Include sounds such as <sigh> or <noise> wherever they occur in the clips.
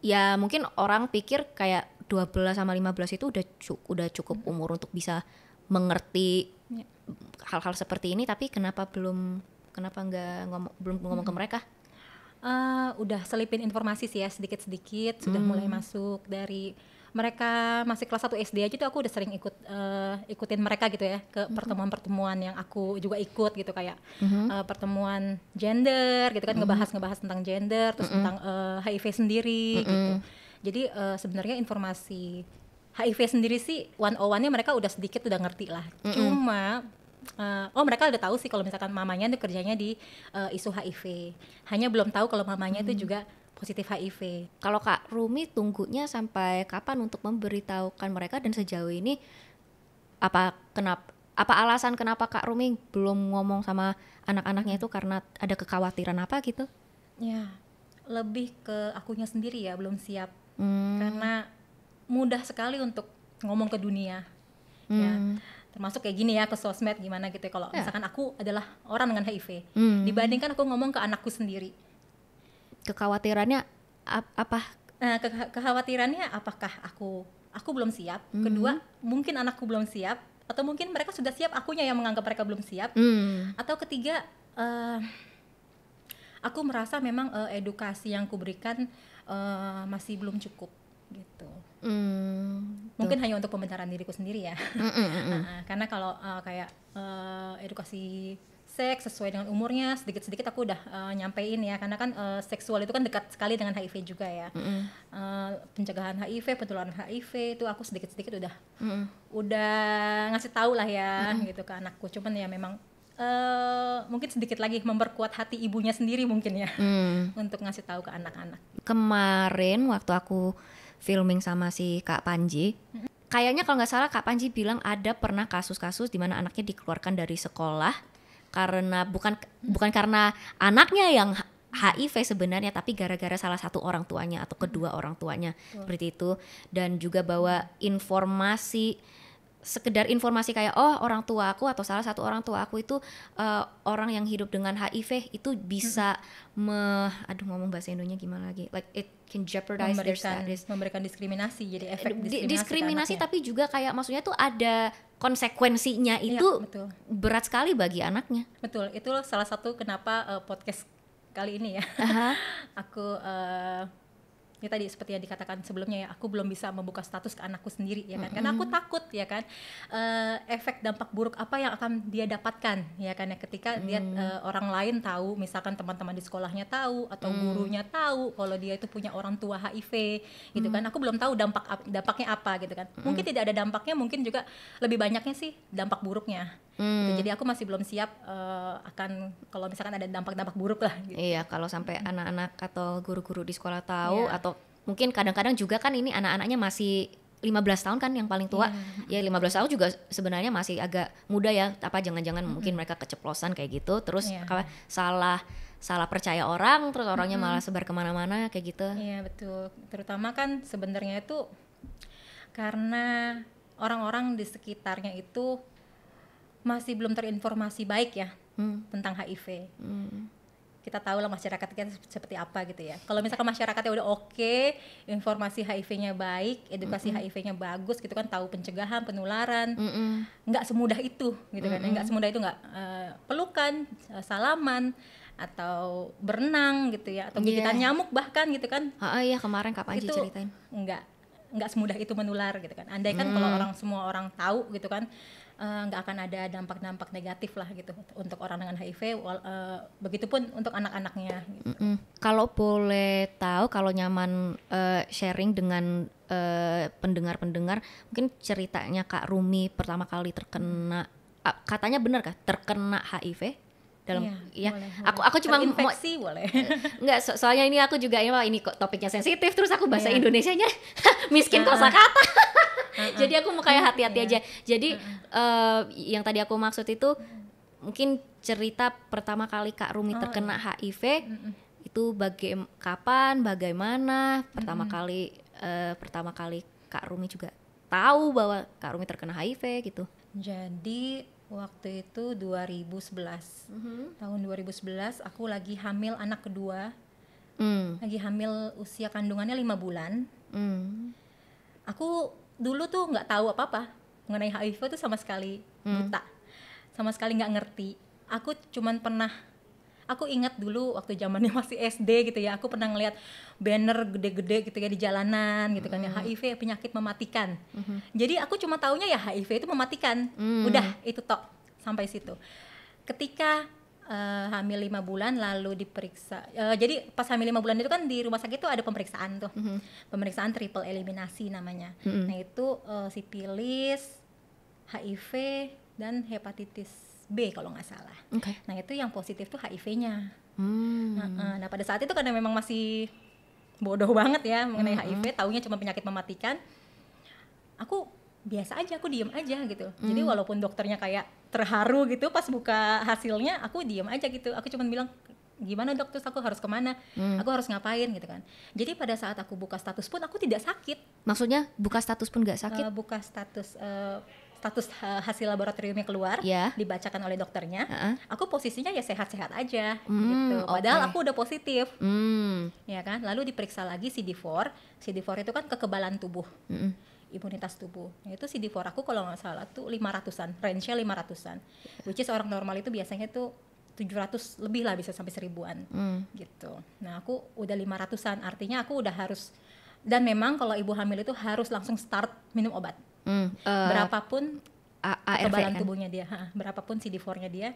ya mungkin orang pikir kayak 12 sama 15 itu udah cu- udah cukup umur untuk bisa mengerti Ya. hal-hal seperti ini tapi kenapa belum kenapa nggak ngomong belum ngomong ke mereka? Eh, udah selipin informasi sih ya sedikit-sedikit sudah mulai masuk dari mereka masih kelas 1 SD aja tuh aku udah sering ikut eh, ikutin mereka gitu ya ke pertemuan-pertemuan yang aku juga ikut gitu kayak eh, pertemuan gender gitu kan ngebahas ngebahas tentang gender terus tentang eh, HIV sendiri gitu. Jadi eh, sebenarnya informasi HIV sendiri sih one on one-nya mereka udah sedikit udah ngerti lah. Cuma eh, oh mereka udah tahu sih kalau misalkan mamanya tuh kerjanya di eh, isu HIV hanya belum tahu kalau mamanya itu juga positif HIV. Kalau Kak Rumi tunggunya sampai kapan untuk memberitahukan mereka? Dan sejauh ini apa kenapa apa alasan kenapa Kak Rumi belum ngomong sama anak-anaknya itu? Karena ada kekhawatiran apa gitu? Ya lebih ke akunya sendiri ya belum siap. Hmm. karena mudah sekali untuk ngomong ke dunia. Ya Hmm. termasuk kayak gini ya ke sosmed gimana gitu ya. Kalau misalkan aku adalah orang dengan HIV. Hmm. dibandingkan aku ngomong ke anakku sendiri kekhawatirannya ap- apa Nah, ke- kekhawatirannya apakah aku aku belum siap? Kedua, mungkin anakku belum siap atau mungkin mereka sudah siap, akunya yang menganggap mereka belum siap. Hmm. Atau ketiga, eh, aku merasa memang eh, edukasi yang kuberikan eh, masih belum cukup gitu. Hmm. Mungkin hanya untuk pembenaran diriku sendiri ya. Mm, mm, mm, mm. Nah, karena kalau eh, kayak eh, edukasi seks sesuai dengan umurnya sedikit-sedikit aku udah eh, nyampein ya karena kan eh, seksual itu kan dekat sekali dengan HIV juga ya Mm-mm. Eh, pencegahan HIV penularan HIV itu aku sedikit-sedikit udah Mm-mm. udah ngasih tahu lah ya gitu ke anakku cuman ya memang eh mungkin sedikit lagi memperkuat hati ibunya sendiri mungkin ya Hmm. untuk ngasih tahu ke anak-anak Kemarin waktu aku filming sama si Kak Panji, kayaknya kalau nggak salah Kak Panji bilang ada pernah kasus-kasus di mana anaknya dikeluarkan dari sekolah karena bukan bukan karena anaknya yang HIV sebenarnya tapi gara-gara salah satu orang tuanya atau kedua orang tuanya. Seperti itu. Dan juga bawa informasi sekedar informasi kayak oh orang tua aku atau salah satu orang tua aku itu eh, orang yang hidup dengan HIV itu bisa me aduh ngomong bahasa Indonya gimana lagi? Like it can jeopardize their memberikan status. memberikan diskriminasi jadi efek Di- diskriminasi, diskriminasi tapi juga kayak maksudnya tuh ada konsekuensinya Iya, itu betul. berat sekali bagi anaknya. Betul itu salah satu kenapa eh, podcast kali ini ya. <laughs> Aku eh ya tadi seperti yang dikatakan sebelumnya ya aku belum bisa membuka status ke anakku sendiri ya kan? Karena aku takut ya kan? Eh, efek dampak buruk apa yang akan dia dapatkan ya kan? Ya ketika dia eh, orang lain tahu misalkan teman-teman di sekolahnya tahu atau gurunya tahu kalau dia itu punya orang tua HIV gitu kan? Aku belum tahu dampak dampaknya apa gitu kan? Mungkin tidak ada dampaknya mungkin juga lebih banyaknya sih dampak buruknya gitu. jadi aku masih belum siap eh, akan kalau misalkan ada dampak-dampak buruk lah gitu. Iya, kalau sampai anak-anak atau guru-guru di sekolah tahu Iya. atau mungkin kadang-kadang juga kan ini anak-anaknya masih 15 tahun kan yang paling tua. Ya 15 tahun juga sebenarnya masih agak muda ya, apa jangan-jangan mungkin mereka keceplosan kayak gitu, terus apa salah salah percaya orang, terus orangnya malah sebar ke mana-mana kayak gitu. Iya betul. Terutama kan sebenarnya itu karena orang-orang di sekitarnya itu masih belum terinformasi baik ya Hmm. tentang HIV. Hmm. Kita tahu lah masyarakat kita seperti apa gitu ya. Kalau misalkan masyarakatnya udah oke, informasi HIV-nya baik, edukasi HIV-nya bagus gitu kan, tahu pencegahan, penularan, Mm-mm. nggak semudah itu gitu kan nggak semudah itu nggak eh, pelukan eh, salaman atau berenang gitu ya atau gigitan Iya. nyamuk bahkan gitu kan Ah, ah, iya kemarin Kak Panji itu ceritain. nggak nggak semudah itu menular gitu kan andai kan kalau orang semua orang tahu gitu kan eh, nggak akan ada dampak-dampak negatif lah gitu untuk orang dengan HIV wal- eh, begitupun untuk anak-anaknya gitu. Mm-mm. Kalau boleh tahu, kalau nyaman eh, sharing dengan pendengar-pendengar, mungkin ceritanya Kak Rumi pertama kali terkena, ah, katanya benar kah? Terkena HIV dalam, Iya, ya. boleh, Aku aku cuma mau, Terinfeksi boleh <laughs> nggak so- soalnya ini aku juga ini, ini kok topiknya sensitif, terus aku bahasa Iya. Indonesianya <laughs> miskin kosakata. Jadi aku mau kayak hati-hati Iya. aja. Jadi eh, yang tadi aku maksud itu mungkin cerita pertama kali Kak Rumi Oh, terkena iya. HIV itu baga kapan, bagaimana pertama kali eh, pertama kali Kak Rumi juga tahu bahwa Kak Rumi terkena HIV gitu. Jadi waktu itu 2011 tahun 2011 aku lagi hamil anak kedua. Hmm. lagi hamil usia kandungannya lima bulan. Hmm. aku dulu tuh nggak tahu apa apa mengenai HIV tuh sama sekali buta. Sama sekali nggak ngerti. Aku cuman pernah aku ingat dulu waktu zamannya <laughs> masih SD gitu ya aku pernah ngeliat banner gede-gede gitu ya di jalanan gitu kan ya HIV penyakit mematikan. Jadi aku cuma taunya ya HIV itu mematikan. Hmm. udah itu tok sampai situ. Ketika eh, hamil lima bulan lalu diperiksa eh, jadi pas hamil lima bulan itu kan di rumah sakit itu ada pemeriksaan tuh. Pemeriksaan triple eliminasi namanya. Mhm. nah itu eh, sipilis HIV dan hepatitis B kalau nggak salah. Oke. nah itu yang positif tuh HIV-nya Hmm. Nah, nah pada saat itu karena memang masih bodoh banget ya mengenai HIV taunya cuma penyakit mematikan aku biasa aja aku diem aja gitu. Jadi walaupun dokternya kayak terharu gitu pas buka hasilnya aku diem aja gitu. Aku cuma bilang gimana dok? Terus aku harus ke mana? Aku harus ngapain? gitu kan. Jadi pada saat aku buka status pun aku tidak sakit. Maksudnya buka status pun nggak sakit? Eh, buka status eh, status ha- hasil laboratoriumnya keluar Ya. dibacakan oleh dokternya Heeh. aku posisinya ya sehat-sehat aja Hmm, gitu padahal oke. aku udah positif Hmm. ya kan lalu diperiksa lagi CD4 CD4 itu kan kekebalan tubuh Mm-mm. imunitas tubuh Nah, itu CD4 aku kalau nggak salah tuh 500-an range-nya 500-an which is orang normal itu biasanya tuh 700 lebih lah bisa sampai seribuan Hmm. gitu nah aku udah 500-an artinya aku udah harus dan memang kalau ibu hamil itu harus langsung start minum obat Hmm. Eh, berapapun kekebalan kan? tubuhnya dia ha, berapapun CD4-nya dia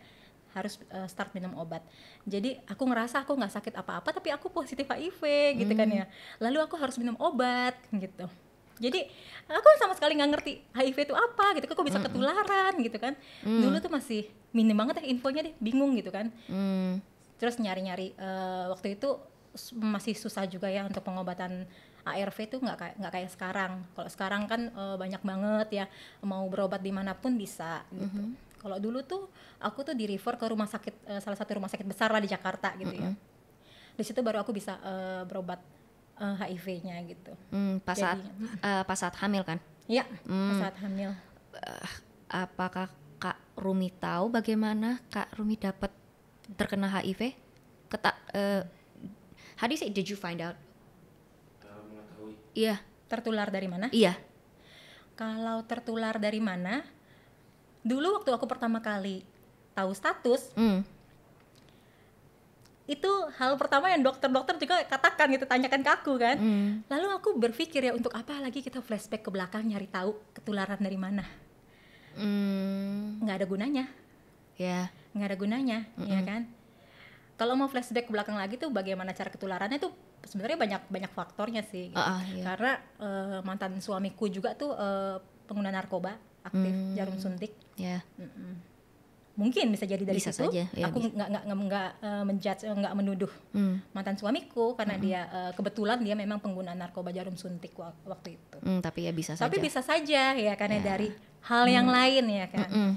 harus eh, start minum obat. Jadi aku ngerasa aku nggak sakit apa-apa tapi aku positif HIV gitu kan Hmm. ya. Lalu aku harus minum obat gitu. Jadi aku sama sekali nggak ngerti HIV itu apa gitu. Kok bisa ketularan gitu kan. Dulu tuh masih minim banget ya infonya deh bingung gitu kan. Hmm. terus nyari-nyari eh, waktu itu masih susah juga ya untuk pengobatan ARV itu nggak kayak nggak kayak sekarang. Kalau sekarang kan eh, banyak banget ya mau berobat di mana pun bisa gitu. Kalau dulu tuh aku tuh di refer ke rumah sakit eh, salah satu rumah sakit besar lah di Jakarta gitu ya. Di situ baru aku bisa eh, berobat eh, HIV-nya gitu. Hmm, pas saat eh, pas saat hamil kan? ya pas saat hamil. Apakah Kak Rumi tahu bagaimana Kak Rumi dapat terkena HIV? Keta eh, how do you say did you find out? Iya, tertular dari mana iya. kalau tertular dari mana dulu waktu aku pertama kali tahu status Hmm. itu hal pertama yang dokter-dokter juga katakan gitu tanyakan ke aku kan Hmm. lalu aku berpikir ya untuk apa lagi kita flashback ke belakang nyari tahu ketularan dari mana Hmm. nggak ada gunanya Ya. nggak ada gunanya ya kan kalau mau flashback ke belakang lagi tuh bagaimana cara ketularannya tuh sebenarnya banyak banyak faktornya sih gitu. Ah, ah, iya. karena eh, mantan suamiku juga tuh eh, pengguna narkoba aktif Hmm. jarum suntik Ya. Mm-mm. mungkin bisa jadi dari Bisa situ saja, ya, aku nggak nggak nggak eh, menjudge nggak menuduh Hmm. mantan suamiku karena dia eh, kebetulan dia memang pengguna narkoba jarum suntik wak- waktu itu. Hmm, tapi ya bisa saja. Tapi bisa saja ya karena Ya. dari hal yang lain ya kan. Hmm.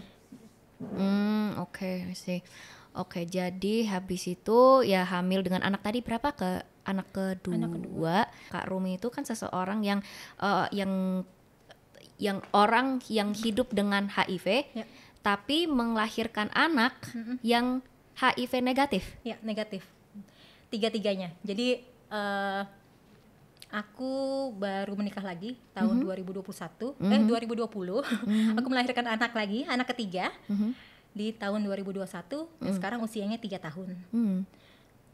Hmm, oke, I see. Oke, jadi habis itu ya hamil dengan anak tadi berapa ke anak kedua? Anak kedua. Kak Rumi itu kan seseorang yang eh, yang yang orang yang hidup dengan HIV Ya. tapi melahirkan anak yang HIV negatif. Ya negatif tiga-tiganya. Jadi eh, aku baru menikah lagi tahun 2021 eh 2020 aku melahirkan anak lagi anak ketiga Mhm. di tahun 2021 dan sekarang usianya tiga tahun Hmm.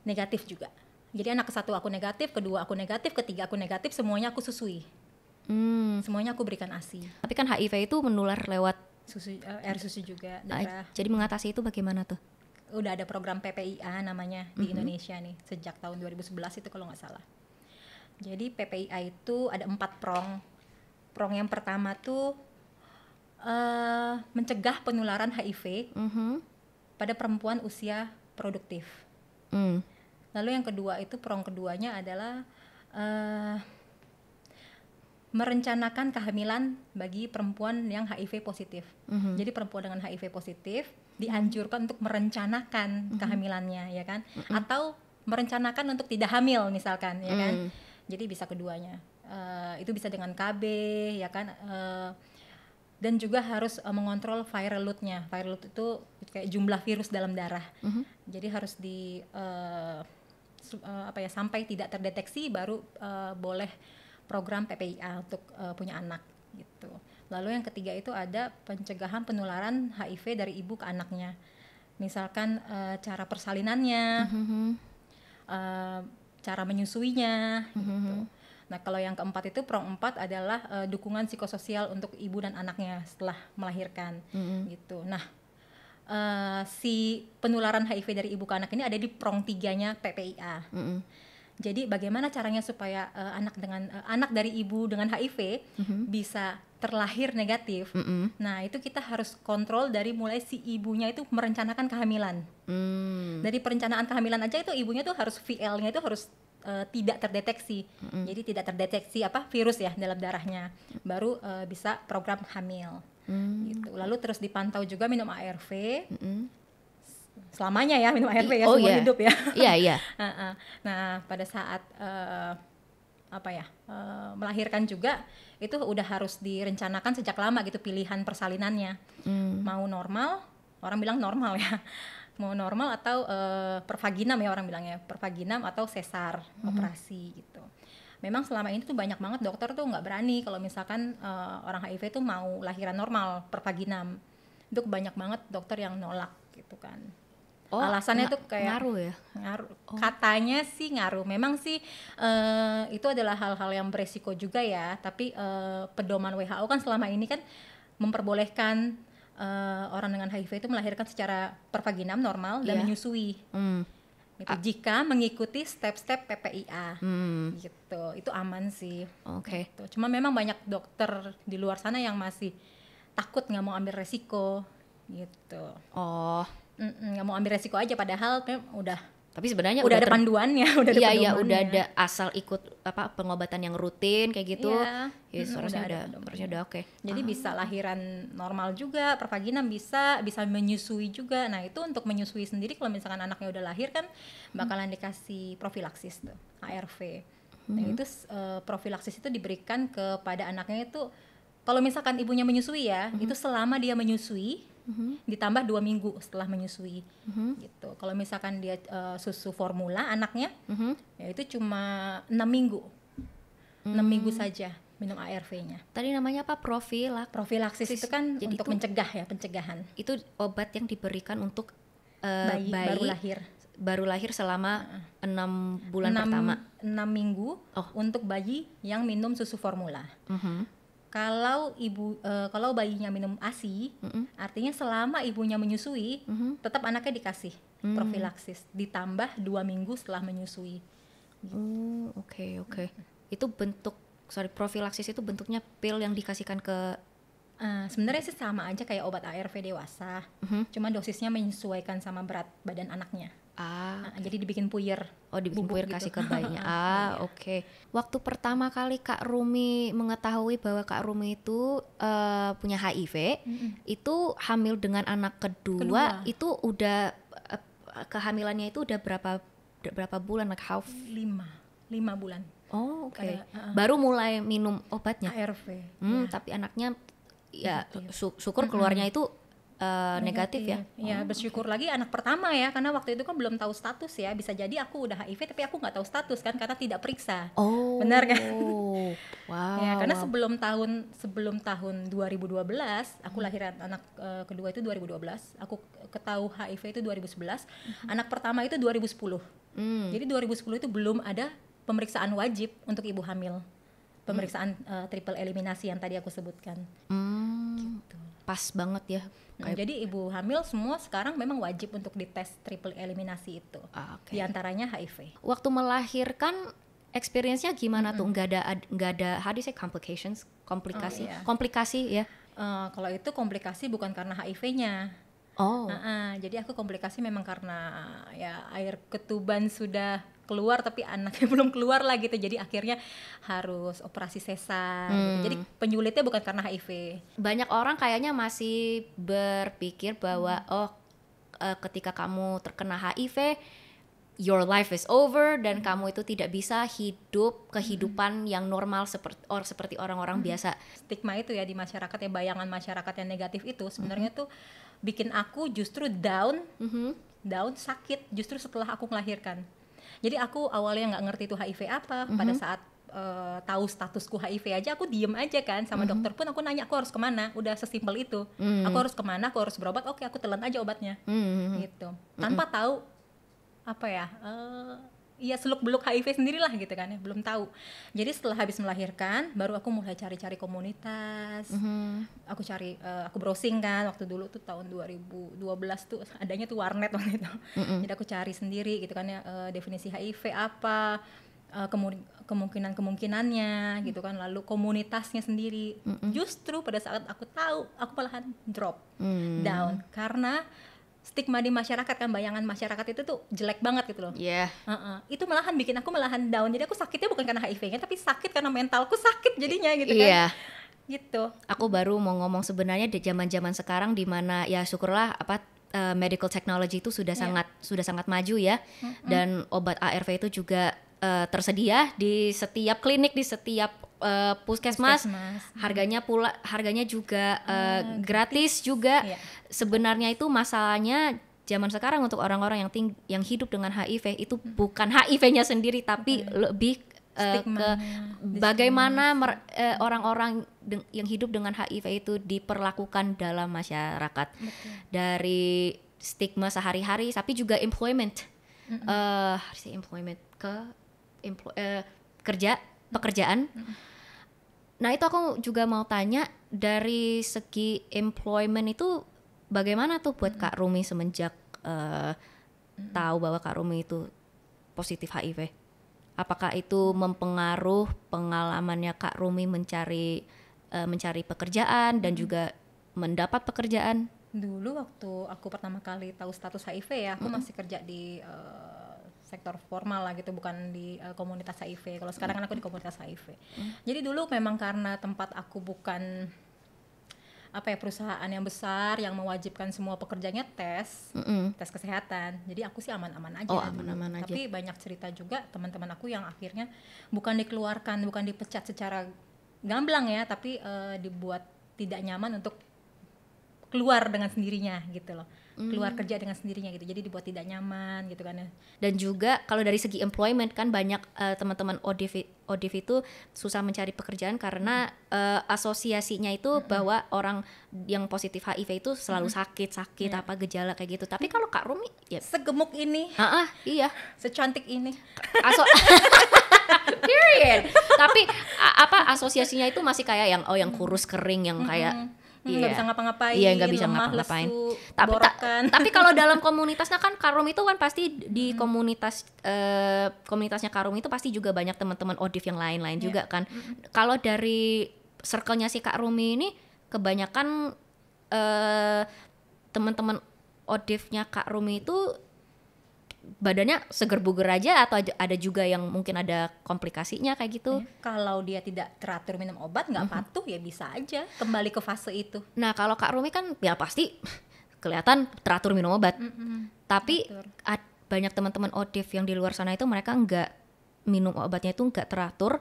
negatif juga. Jadi anak ke satu aku negatif, kedua aku negatif, ketiga aku negatif, semuanya aku susui. Hmm. Semuanya aku berikan ASI. Tapi kan HIV itu menular lewat Susu eh, air susu juga, ah, darah. jadi mengatasi itu bagaimana tuh? Udah ada program PPIA namanya di Indonesia nih sejak tahun 2011 itu kalau nggak salah. Jadi PPIA itu ada empat prong. Prong yang pertama tuh eh, mencegah penularan HIV Mhm. pada perempuan usia produktif. Hmm. Lalu yang kedua itu prong keduanya adalah eh, merencanakan kehamilan bagi perempuan yang HIV positif. Mhm. Jadi perempuan dengan HIV positif dianjurkan untuk merencanakan kehamilannya, ya kan? Atau merencanakan untuk tidak hamil misalkan, ya kan? Mm. Jadi bisa keduanya. Eh, itu bisa dengan KB, ya kan? Eh, dan juga harus eh, mengontrol viral load-nya. Viral load itu kayak jumlah virus dalam darah. Mhm. Jadi harus di eh, eh, apa ya sampai tidak terdeteksi baru eh, boleh program PPIA untuk eh, punya anak gitu. Lalu yang ketiga itu ada pencegahan penularan HIV dari ibu ke anaknya. Misalkan eh, cara persalinannya, Mhm. eh, cara menyusuinya gitu. Nah, kalau yang keempat itu prong empat adalah eh, dukungan psikososial untuk ibu dan anaknya setelah melahirkan gitu. Nah, eh, si penularan HIV dari ibu ke anak ini ada di prong tiganya PPIA. Mhm. Jadi bagaimana caranya supaya eh, anak dengan eh, anak dari ibu dengan HIV bisa terlahir negatif? Mhm. Nah, itu kita harus kontrol dari mulai si ibunya itu merencanakan kehamilan. Hmm. Dari perencanaan kehamilan aja itu ibunya tuh harus VL-nya itu harus eh, tidak terdeteksi. Jadi tidak terdeteksi apa virus ya dalam darahnya. Baru eh, bisa program hamil. Hmm. Gitu. Lalu terus dipantau juga minum ARV. Mhm. Selamanya ya minum ARV ya Oh, seumur iya. hidup ya. Iya, iya. <laughs> Heeh. Nah, pada saat eh, apa ya eh, melahirkan juga itu udah harus direncanakan sejak lama gitu pilihan persalinannya. Hmm. Mau normal, orang bilang normal ya. <laughs> Mau normal atau eh, pervaginam ya orang bilangnya, pervaginam atau sesar operasi gitu. Memang selama ini tuh banyak banget dokter tuh nggak berani kalau misalkan eh, orang HIV tuh mau lahiran normal pervaginam. Itu banyak banget dokter yang nolak gitu kan. Alasannya nga- tuh kayak ngaruh ya. ngaruh katanya sih ngaruh memang sih eh, itu adalah hal-hal yang beresiko juga ya tapi eh, pedoman WHO kan selama ini kan memperbolehkan eh, orang dengan HIV itu melahirkan secara pervaginam normal dan Iya. menyusui Hmm. Gitu. Jika mengikuti step-step PPIA Hmm. gitu. Itu aman sih. Oke. Gitu. cuma memang banyak dokter di luar sana yang masih takut nggak mau ambil resiko. Gitu. Oh, nggak mau ambil resiko aja padahal udah tapi sebenarnya udah ada ter- panduannya <laughs> udah ada Iya, iya, udah ada asal ikut apa pengobatan yang rutin kayak gitu. Iya. Ya, Mm, seharusnya udah ada udah, udah oke. Jadi bisa lahiran normal juga, pervaginam bisa, bisa menyusui juga. Nah itu untuk menyusui sendiri kalau misalkan anaknya udah lahir kan bakalan dikasih profilaksis tuh, ARV. Nah itu eh, profilaksis itu diberikan kepada anaknya itu kalau misalkan ibunya menyusui ya, itu selama dia menyusui ditambah dua minggu setelah menyusui gitu. Kalau misalkan dia eh, susu formula anaknya, Mhm. ya itu cuma enam minggu, enam minggu saja minum ARV-nya. Tadi namanya apa? Profilak. Profilaksis itu kan Jadi untuk itu- mencegah ya, pencegahan Itu obat yang diberikan untuk eh, bayi, bayi, baru lahir. baru lahir selama enam bulan Enam- pertama. enam minggu Oh. untuk bayi yang minum susu formula. Mhm. Kalau ibu eh, kalau bayinya minum ASI, Mhm. artinya selama ibunya menyusui, Mhm. tetap anaknya dikasih Hmm. profilaksis ditambah dua minggu setelah menyusui. Oh, oke oke. Itu bentuk sorry profilaksis itu bentuknya pil yang dikasihkan ke Eh, sebenarnya sih sama aja kayak obat ARV dewasa, Mhm. cuma dosisnya menyesuaikan sama berat badan anaknya. Ah Nah, jadi dibikin puyer. Oh dibikin bubuk puyer gitu. kasih ke <laughs> bayinya. Ah oke. Waktu pertama kali Kak Rumi mengetahui bahwa Kak Rumi itu eh, punya HIV, itu hamil dengan anak kedua, Kedua. itu udah eh, kehamilannya itu udah berapa berapa bulan like how lima lima bulan Oh oke. Pada- uh-uh. Baru mulai minum obatnya. ARV. Hmm, ya. tapi anaknya ya su- syukur keluarnya itu eh, negatif, ya. Ya bersyukur lagi anak pertama ya karena waktu itu kan belum tahu status ya bisa jadi aku udah HIV tapi aku nggak tahu status kan karena tidak periksa. Oh. Benar kan? <laughs> Wow. ya karena wow. sebelum tahun sebelum tahun 2012 aku lahiran anak eh, kedua itu 2012 aku ketahui HIV itu 2011 anak pertama itu 2010 Hmm. jadi 2010 itu belum ada pemeriksaan wajib untuk ibu hamil pemeriksaan eh, triple eliminasi yang tadi aku sebutkan Hmm, pas banget ya. Nah, jadi ibu hamil semua sekarang memang wajib untuk dites triple eliminasi itu. Ah, oke. Di antaranya HIV. Waktu melahirkan experience-nya gimana tuh? Nggak ada ad- nggak ada how do you say complications, komplikasi, Oh, iya. komplikasi ya. Eh, kalau itu komplikasi bukan karena HIV-nya. Oh. Nah, ah, jadi aku komplikasi memang karena ya air ketuban sudah keluar tapi anaknya <laughs> belum keluar lah gitu. Jadi akhirnya harus operasi sesar. gitu. Jadi penyulitnya bukan karena HIV. Banyak orang kayaknya masih berpikir bahwa oh eh, ketika kamu terkena HIV your life is over dan kamu itu tidak bisa hidup kehidupan yang normal seperti or seperti orang-orang biasa. Stigma itu ya di masyarakat ya bayangan masyarakat yang negatif itu sebenarnya tuh bikin aku justru down Mhm. down sakit justru setelah aku melahirkan Jadi aku awalnya nggak ngerti itu HIV apa. Pada saat eh, tahu statusku HIV aja, aku diem aja kan sama dokter pun aku nanya aku harus ke mana. Udah sesimpel itu. Aku harus ke mana? Aku harus berobat. Oke, aku telan aja obatnya. Hmm. Gitu. Tanpa tahu apa ya? eh Iya seluk beluk HIV sendirilah gitu kan ya belum tahu. Jadi setelah habis melahirkan baru aku mulai cari-cari komunitas. Mhm. Aku cari eh, aku browsing kan waktu dulu tuh tahun 2012 tuh adanya tuh warnet waktu itu. Jadi aku cari sendiri gitu kan ya eh, definisi HIV apa eh, kemu- kemungkinan-kemungkinannya gitu kan lalu komunitasnya sendiri. Justru pada saat aku tahu aku malahan drop Hmm. down karena stigma di masyarakat kan bayangan masyarakat itu tuh jelek banget gitu loh. Iya. Heeh. Itu malahan bikin aku malahan down. Jadi aku sakitnya bukan karena HIV-nya tapi sakit karena mentalku sakit jadinya gitu kan. Iya. Gitu. Aku baru mau ngomong sebenarnya di zaman-zaman sekarang di mana ya syukurlah apa eh, medical technology itu sudah Iya. sangat sudah sangat maju ya dan obat ARV itu juga eh, tersedia di setiap klinik di setiap eh, puskesmas. Puskesmas. Harganya pula harganya juga eh, gratis. juga. Iya. Sebenarnya itu masalahnya zaman sekarang untuk orang-orang yang ting- yang hidup dengan HIV itu bukan <laughs> HIV-nya sendiri tapi lebih eh, ke bagaimana orang-orang deng- yang hidup dengan HIV itu diperlakukan dalam masyarakat. Dari stigma sehari-hari tapi juga employment. How to say employment ke emplo- eh, kerja pekerjaan nah itu aku juga mau tanya dari segi employment itu bagaimana tuh buat Kak Rumi semenjak eh, tahu bahwa Kak Rumi itu positif HIV? Apakah itu mempengaruh pengalamannya Kak Rumi mencari eh, mencari pekerjaan dan juga mendapat pekerjaan? Dulu waktu aku pertama kali tahu status HIV ya, aku masih kerja di eh, sektor formal lah gitu, bukan di eh, komunitas HIV. Kalau sekarang kan aku di komunitas HIV. Jadi dulu memang karena tempat aku bukan apa ya perusahaan yang besar yang mewajibkan semua pekerjanya tes Mm-mm. tes kesehatan jadi aku sih aman-aman aja Oh, aman-aman aja. tapi banyak cerita juga teman-teman aku yang akhirnya bukan dikeluarkan bukan dipecat secara gamblang ya tapi eh, dibuat tidak nyaman untuk keluar dengan sendirinya gitu loh Hmm. keluar kerja dengan sendirinya gitu. Jadi dibuat tidak nyaman gitu kan ya. Dan juga kalau dari segi employment kan banyak eh, teman-teman ODIV ODIV itu susah mencari pekerjaan karena eh, asosiasinya itu bahwa orang yang positif HIV itu selalu sakit sakit Iya. apa gejala kayak gitu. Tapi kalau Kak Rumi ya segemuk ini. Ah, iya. Secantik ini. Aso <laughs> period. Tapi apa asosiasinya itu masih kayak yang oh yang kurus kering yang kayak Hmm, nggak bisa ngapa-ngapain Iya nggak bisa ngapa-ngapain. Tapi ta- tapi kalau <laughs> dalam komunitasnya kan Karum itu kan pasti di komunitas eh, komunitasnya Karum itu pasti juga banyak teman-teman Odif yang lain-lain Iya. juga kan. Kalau dari circle-nya si Kak Rumi ini kebanyakan eh, teman-teman Odifnya Kak Rumi itu badannya seger buger aja atau ada- juga yang mungkin ada komplikasinya kayak gitu. kalau dia tidak teratur minum obat nggak patuh ya bisa aja kembali ke fase itu Nah kalau Kak Rumi kan ya pasti <laughs> kelihatan teratur minum obat. Tapi Teratur. ad- banyak teman-teman ODIV yang di luar sana itu mereka nggak minum obatnya itu nggak teratur.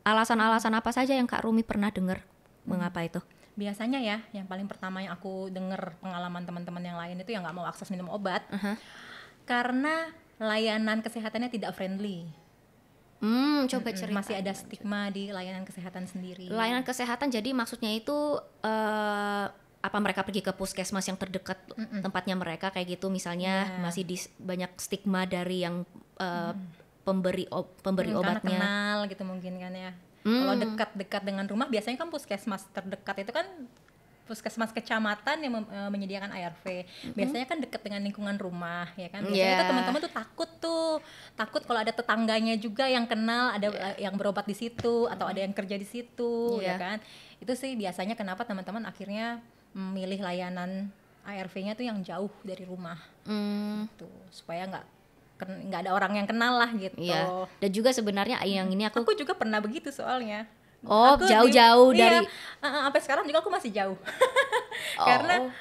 Alasan-alasan apa saja yang Kak Rumi pernah dengar mengapa itu? biasanya ya yang paling pertama yang aku dengar pengalaman teman-teman yang lain itu yang nggak mau akses minum obat Aha. Karena layanan kesehatannya tidak friendly Hmm, coba Mm, cerita. masih ada stigma di layanan kesehatan sendiri Layanan kesehatan jadi maksudnya itu eh, apa mereka pergi ke puskesmas yang terdekat tempatnya mereka kayak gitu misalnya Iya. masih di banyak stigma dari yang eh, pemberi ob- pemberi Hmm, karena obatnya. kenal gitu mungkin kan ya Hmm. kalau dekat-dekat dengan rumah biasanya kan puskesmas terdekat itu kan puskesmas kecamatan yang eh, menyediakan ARV biasanya kan dekat dengan lingkungan rumah ya kan biasanya Yeah. tuh teman-teman tuh takut tuh takut kalau ada tetangganya juga yang kenal ada eh, yang berobat di situ atau ada yang kerja di situ Iya. ya kan itu sih biasanya kenapa teman-teman akhirnya memilih layanan ARV-nya tuh yang jauh dari rumah Hmm. tuh supaya nggak nggak ada orang yang kenal lah gitu Iya. Dan juga sebenarnya yang ini aku Aku juga pernah begitu soalnya. Oh, jauh-jauh iya, dari- uh, uh, sampai sekarang juga aku masih jauh. <laughs> Oh. karena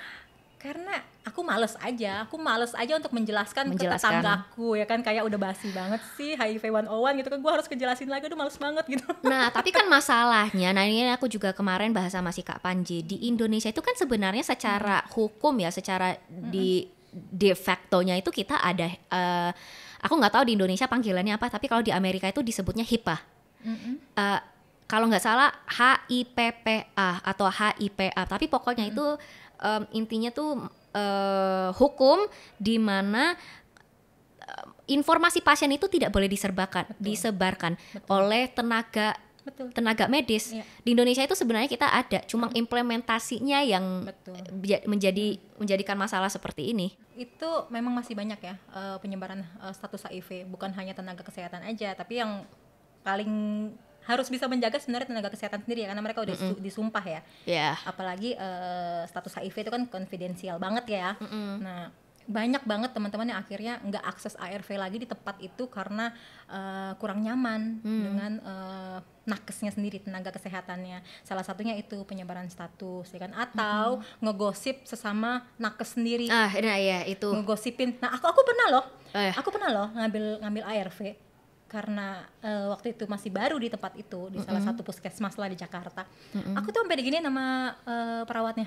karena aku males aja, aku males aja untuk menjelaskan, ke Menjelaskan. tetanggaku ya kan kayak udah basi banget sih HIV 101 gitu kan gua harus kejelasin lagi aduh males banget gitu. <laughs> Nah, tapi kan masalahnya, nah ini aku juga kemarin bahas sama si Kak Panji di Indonesia itu kan sebenarnya secara hukum ya, secara di de facto-nya itu kita ada eh, aku nggak tahu di Indonesia panggilannya apa tapi kalau di Amerika itu disebutnya HIPAA Eh, kalau nggak salah HIPPA atau HIPA tapi pokoknya itu em, intinya tuh eh, hukum di mana informasi pasien itu tidak boleh diserbakan disebarkan oleh tenaga Betul. tenaga medis. Iya. di Indonesia itu sebenarnya kita ada cuma implementasinya yang Betul. menjadi menjadikan masalah seperti ini. Itu memang masih banyak ya eh, penyebaran eh, status HIV bukan hanya tenaga kesehatan aja tapi yang paling harus bisa menjaga sebenarnya tenaga kesehatan sendiri ya karena mereka udah disu- disumpah ya. Ya apalagi eh, status HIV itu kan konfidensial banget ya. Nah banyak banget teman-teman yang akhirnya nggak akses ARV lagi di tempat itu karena eh, kurang nyaman dengan eh, nakesnya sendiri tenaga kesehatannya. Salah satunya itu penyebaran status ya kan? Atau ngegosip sesama nakes sendiri. Ah nah ya itu. Ngegosipin. Nah, aku aku pernah loh. Oh, ya. Aku pernah loh ngambil ngambil ARV karena eh, waktu itu masih baru di tempat itu di salah satu puskesmas lah di Jakarta. Aku tuh sampai digini nama eh, perawatnya.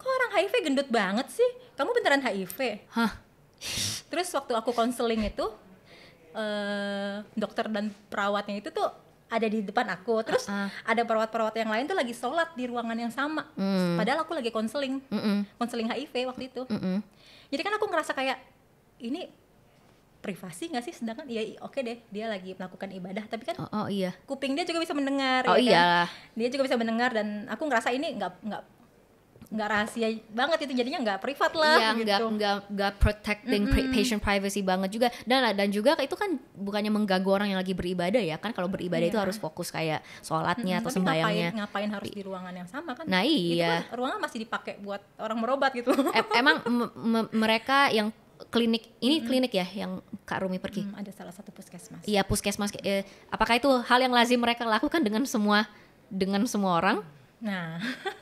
Kok orang HIV gendut banget sih? Kamu beneran HIV? hah Terus waktu aku konseling itu eh dokter dan perawatnya itu tuh ada di depan aku. Terus Ah, ada perawat-perawat yang lain tuh lagi sholat di ruangan yang sama. Hmm. Padahal aku lagi konseling, Mm-mm. konseling HIV waktu itu. Mm-mm. Jadi kan aku ngerasa kayak ini privasi nggak sih? Sedangkan ya oke deh dia lagi melakukan ibadah, tapi kan oh, oh iya kuping dia juga bisa mendengar. oh ya kan? Dia juga bisa mendengar dan aku ngerasa ini nggak nggak nggak rahasia banget itu jadinya nggak privat lah Iya, gitu. nggak nggak nggak protecting pri- patient privacy banget juga dan dan juga itu kan bukannya mengganggu orang yang lagi beribadah ya kan kalau beribadah itu Iya. harus fokus kayak sholatnya atau Tapi sembayangnya ngapain, ngapain harus di ruangan yang sama kan? Nah, Itu iya. kan ruangan masih dipakai buat orang merobat gitu. Em- emang mereka yang klinik ini klinik ya yang Kak Rumi pergi Hmm, ada salah satu puskesmas. iya puskesmas eh, apakah itu hal yang lazim mereka lakukan dengan semua dengan semua orang Nah, <laughs>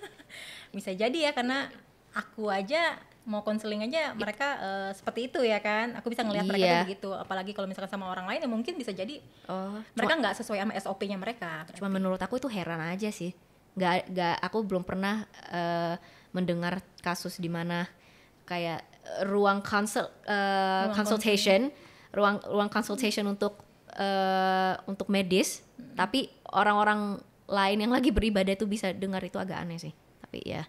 bisa jadi ya karena aku aja mau konseling aja mereka eh, seperti itu ya kan. Aku bisa ngelihat mereka Iya. tuh begitu. Apalagi kalau misalkan sama orang lain ya mungkin bisa jadi oh mereka nggak sesuai sama SOP-nya mereka. cuma menurut aku itu heran aja sih nggak nggak aku belum pernah eh, mendengar kasus di mana kayak ruang konsul eh, Ruang consultation. ruang ruang consultation untuk eh, untuk medis. Tapi orang-orang lain yang lagi beribadah itu bisa dengar itu agak aneh sih. Tapi ya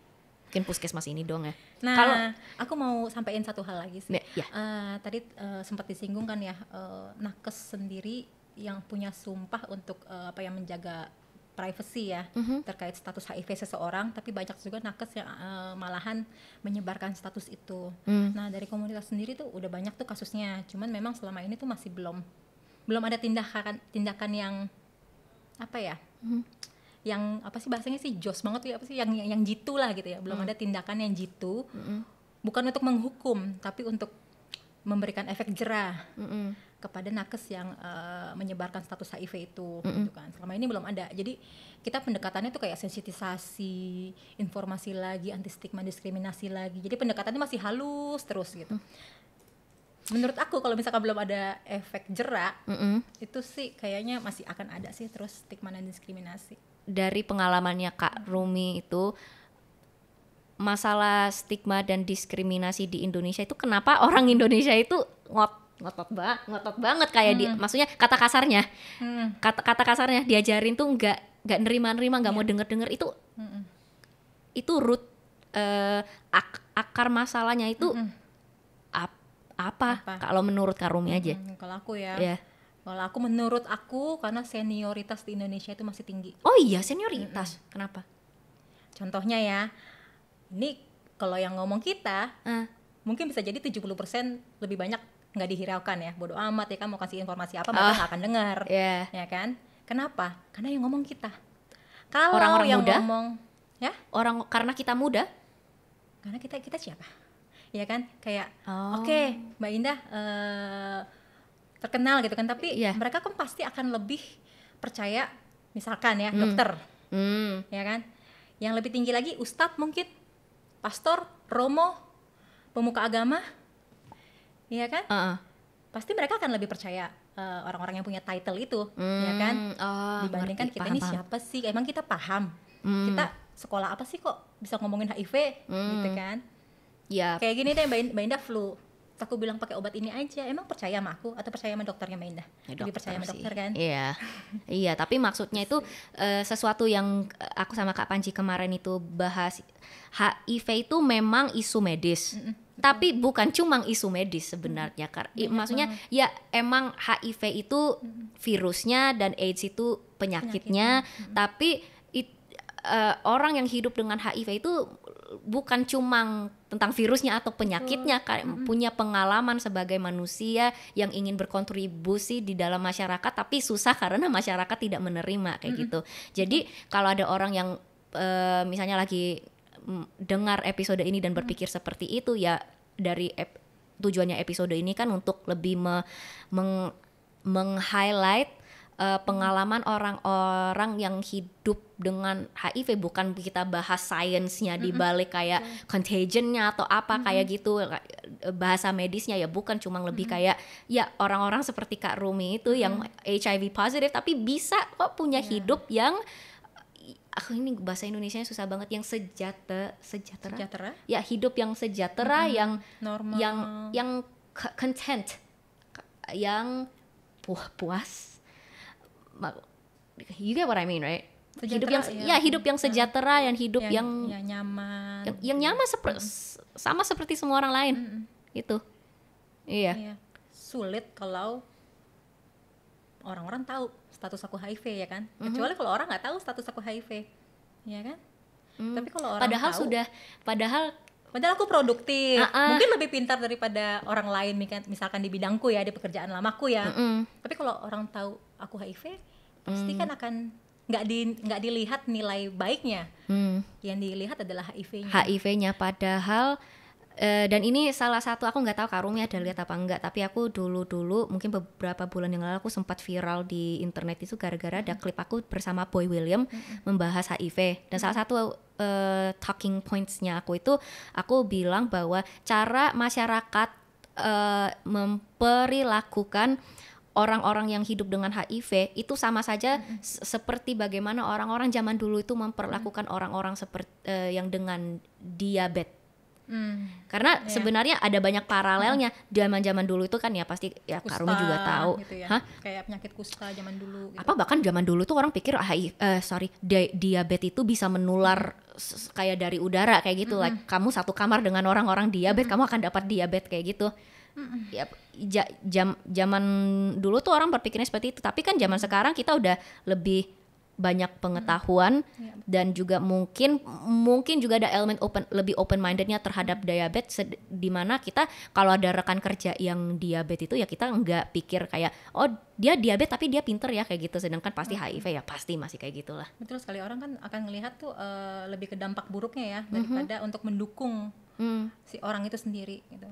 mungkin puskesmas ini dong ya. Nah, Kalau- aku mau sampaikan satu hal lagi sih. Ya. Eh, tadi eh, sempat disinggung kan ya, eh, nakes sendiri yang punya sumpah untuk eh, apa yang menjaga privacy ya Mhm. terkait status HIV seseorang, tapi banyak juga nakes yang eh, malahan menyebarkan status itu. Hmm. Nah dari komunitas sendiri tuh udah banyak tuh kasusnya, cuman memang selama ini tuh masih belum belum ada tindakan tindakan yang apa ya? Mhm. yang apa sih bahasanya sih jos banget tuh ya, apa sih yang yang, yang jitu lah gitu ya belum ada tindakan yang jitu Mm-mm. bukan untuk menghukum tapi untuk memberikan efek jerah Mm-mm. Kepada nakes yang eh, menyebarkan status HIV itu gitu kan. Selama ini belum ada. Jadi kita pendekatannya tuh kayak sensitisasi informasi lagi anti stigma diskriminasi lagi. Jadi pendekatannya masih halus terus gitu. Menurut aku kalau misalkan belum ada efek jerah Mm-mm. itu sih kayaknya masih akan ada sih terus stigma dan diskriminasi. Dari pengalamannya Kak Rumi itu masalah stigma dan diskriminasi di Indonesia itu kenapa orang Indonesia itu ngot ngotot banget ngotot banget kayak di maksudnya kata kasarnya. Hmm. kata kata kasarnya diajarin tuh nggak nggak nerima nerima nggak mau denger denger itu Mm-mm. itu root eh, ak- akar masalahnya itu ap- apa, Apa? kalau menurut Kak Rumi aja. Hmm, kalau aku ya. Ya Kalau aku menurut aku karena senioritas di Indonesia itu masih tinggi. oh iya senioritas. Kenapa? Contohnya ya, ini kalau yang ngomong kita Ah, mungkin bisa jadi 70% lebih banyak nggak dihiraukan ya. Bodoh amat ya kan mau kasih informasi apa mereka nggak akan dengar. ya Ya kan? Kenapa? Karena yang ngomong kita. Kalau Orang-orang yang muda? ngomong ya, orang karena kita muda karena kita kita siapa? Ya kan? Kayak Oh. oke, Mbak Indah eh, terkenal gitu kan, tapi Iya. mereka kan pasti akan lebih percaya misalkan ya, dokter hmm. ya kan yang lebih tinggi lagi ustadz mungkin pastor romo pemuka agama ya kan Uh-uh. pasti mereka akan lebih percaya eh, orang-orang yang punya title itu ya kan Hmm, oh, dibandingkan ngerti, kita paham, ini paham. siapa sih emang kita paham Hmm. kita sekolah apa sih kok bisa ngomongin HIV Hmm. gitu kan Ya, kayak gini deh mbak, In- Mbak Indah flu aku bilang pakai obat ini aja emang percaya sama aku atau percaya sama dokternya Mbak Indah Ya, lebih percaya sama sih. dokter kan Iya, <laughs> iya. Tapi maksudnya itu eh, sesuatu yang eh, aku sama Kak Panji kemarin itu bahas HIV itu memang isu medis. Tapi bukan cuma isu medis sebenarnya, Kar. I- maksudnya ya emang HIV itu virusnya dan AIDS itu penyakitnya, tapi it- eh, orang yang hidup dengan HIV itu bukan cuma tentang virusnya atau penyakitnya Kak. punya pengalaman sebagai manusia yang ingin berkontribusi di dalam masyarakat tapi susah karena masyarakat tidak menerima kayak gitu. Jadi kalau ada orang yang eh, misalnya lagi dengar episode ini dan berpikir seperti itu ya dari ep- tujuannya episode ini kan untuk lebih me- meng meng-highlight uh, pengalaman orang-orang yang hidup dengan HIV bukan kita bahas sainsnya di balik kayak contagionnya atau apa kayak gitu kayak, uh, bahasa medisnya ya bukan cuma lebih kayak ya orang-orang seperti Kak Rumi itu yang HIV positif tapi bisa kok punya hidup yang aku ini bahasa Indonesia susah banget. Yang sejahtera sejahtera? Sejahtera? Ya hidup yang sejahtera yang normal. yang yang content. Yang puas puas. You get what I mean right? Hidup Sejahtera, yang ya. ya hidup yang sejahtera yang hidup yang ya nyaman. yang, yang nyaman sepre- sama seperti semua orang lain. Itu iya. Iya. sulit kalau orang-orang tahu status aku HIV ya kan? Mhm. kecuali kalau orang nggak tahu status aku HIV ya kan? Hmm. tapi kalau orang padahal tahu, sudah padahal padahal aku produktif. Ah. mungkin lebih pintar daripada orang lain misalkan- di bidangku ya di pekerjaan lamaku ya. Mm, tapi kalau orang tahu aku HIV pasti Hmm. kan akan nggak di nggak dilihat nilai baiknya. Mm, yang dilihat adalah HIV-nya HIV-nya padahal eh, dan ini salah satu aku nggak tahu Kak Rumi ada lihat apa enggak tapi aku dulu dulu mungkin beberapa bulan yang lalu aku sempat viral di internet itu gara-gara ada klip aku bersama Boy William membahas HIV dan salah satu eh, talking points-nya aku itu aku bilang bahwa cara masyarakat eh, memperlakukan orang-orang yang hidup dengan HIV itu sama saja s- seperti bagaimana orang-orang zaman dulu itu memperlakukan orang-orang seperti eh, yang dengan diabetes Hmm. karena sebenarnya ada banyak paralelnya. Zaman-zaman dulu itu kan ya pasti ya Kak Rumi juga Kusta tahu. gitu ya. Hah? kayak penyakit kusta zaman dulu gitu. apa bahkan zaman dulu tuh orang pikir HIV eh sorry di- diabetes itu bisa menular kayak dari udara kayak gitu. Like kamu satu kamar dengan orang-orang diabetes kamu akan dapat diabetes kayak gitu. Ya ja- jam zaman dulu tuh orang berpikirnya seperti itu. Tapi kan zaman sekarang kita udah lebih banyak pengetahuan Iya, dan juga mungkin mungkin juga ada elemen open lebih open mindednya terhadap diabetes di mana kita kalau ada rekan kerja yang diabetes itu ya kita nggak pikir kayak oh dia diabetes tapi dia pinter ya kayak gitu. Sedangkan pasti HIV ya pasti masih kayak gitulah. Betul sekali. Orang kan akan melihat tuh eh, lebih ke dampak buruknya ya daripada untuk mendukung Hmm. si orang itu sendiri gitu.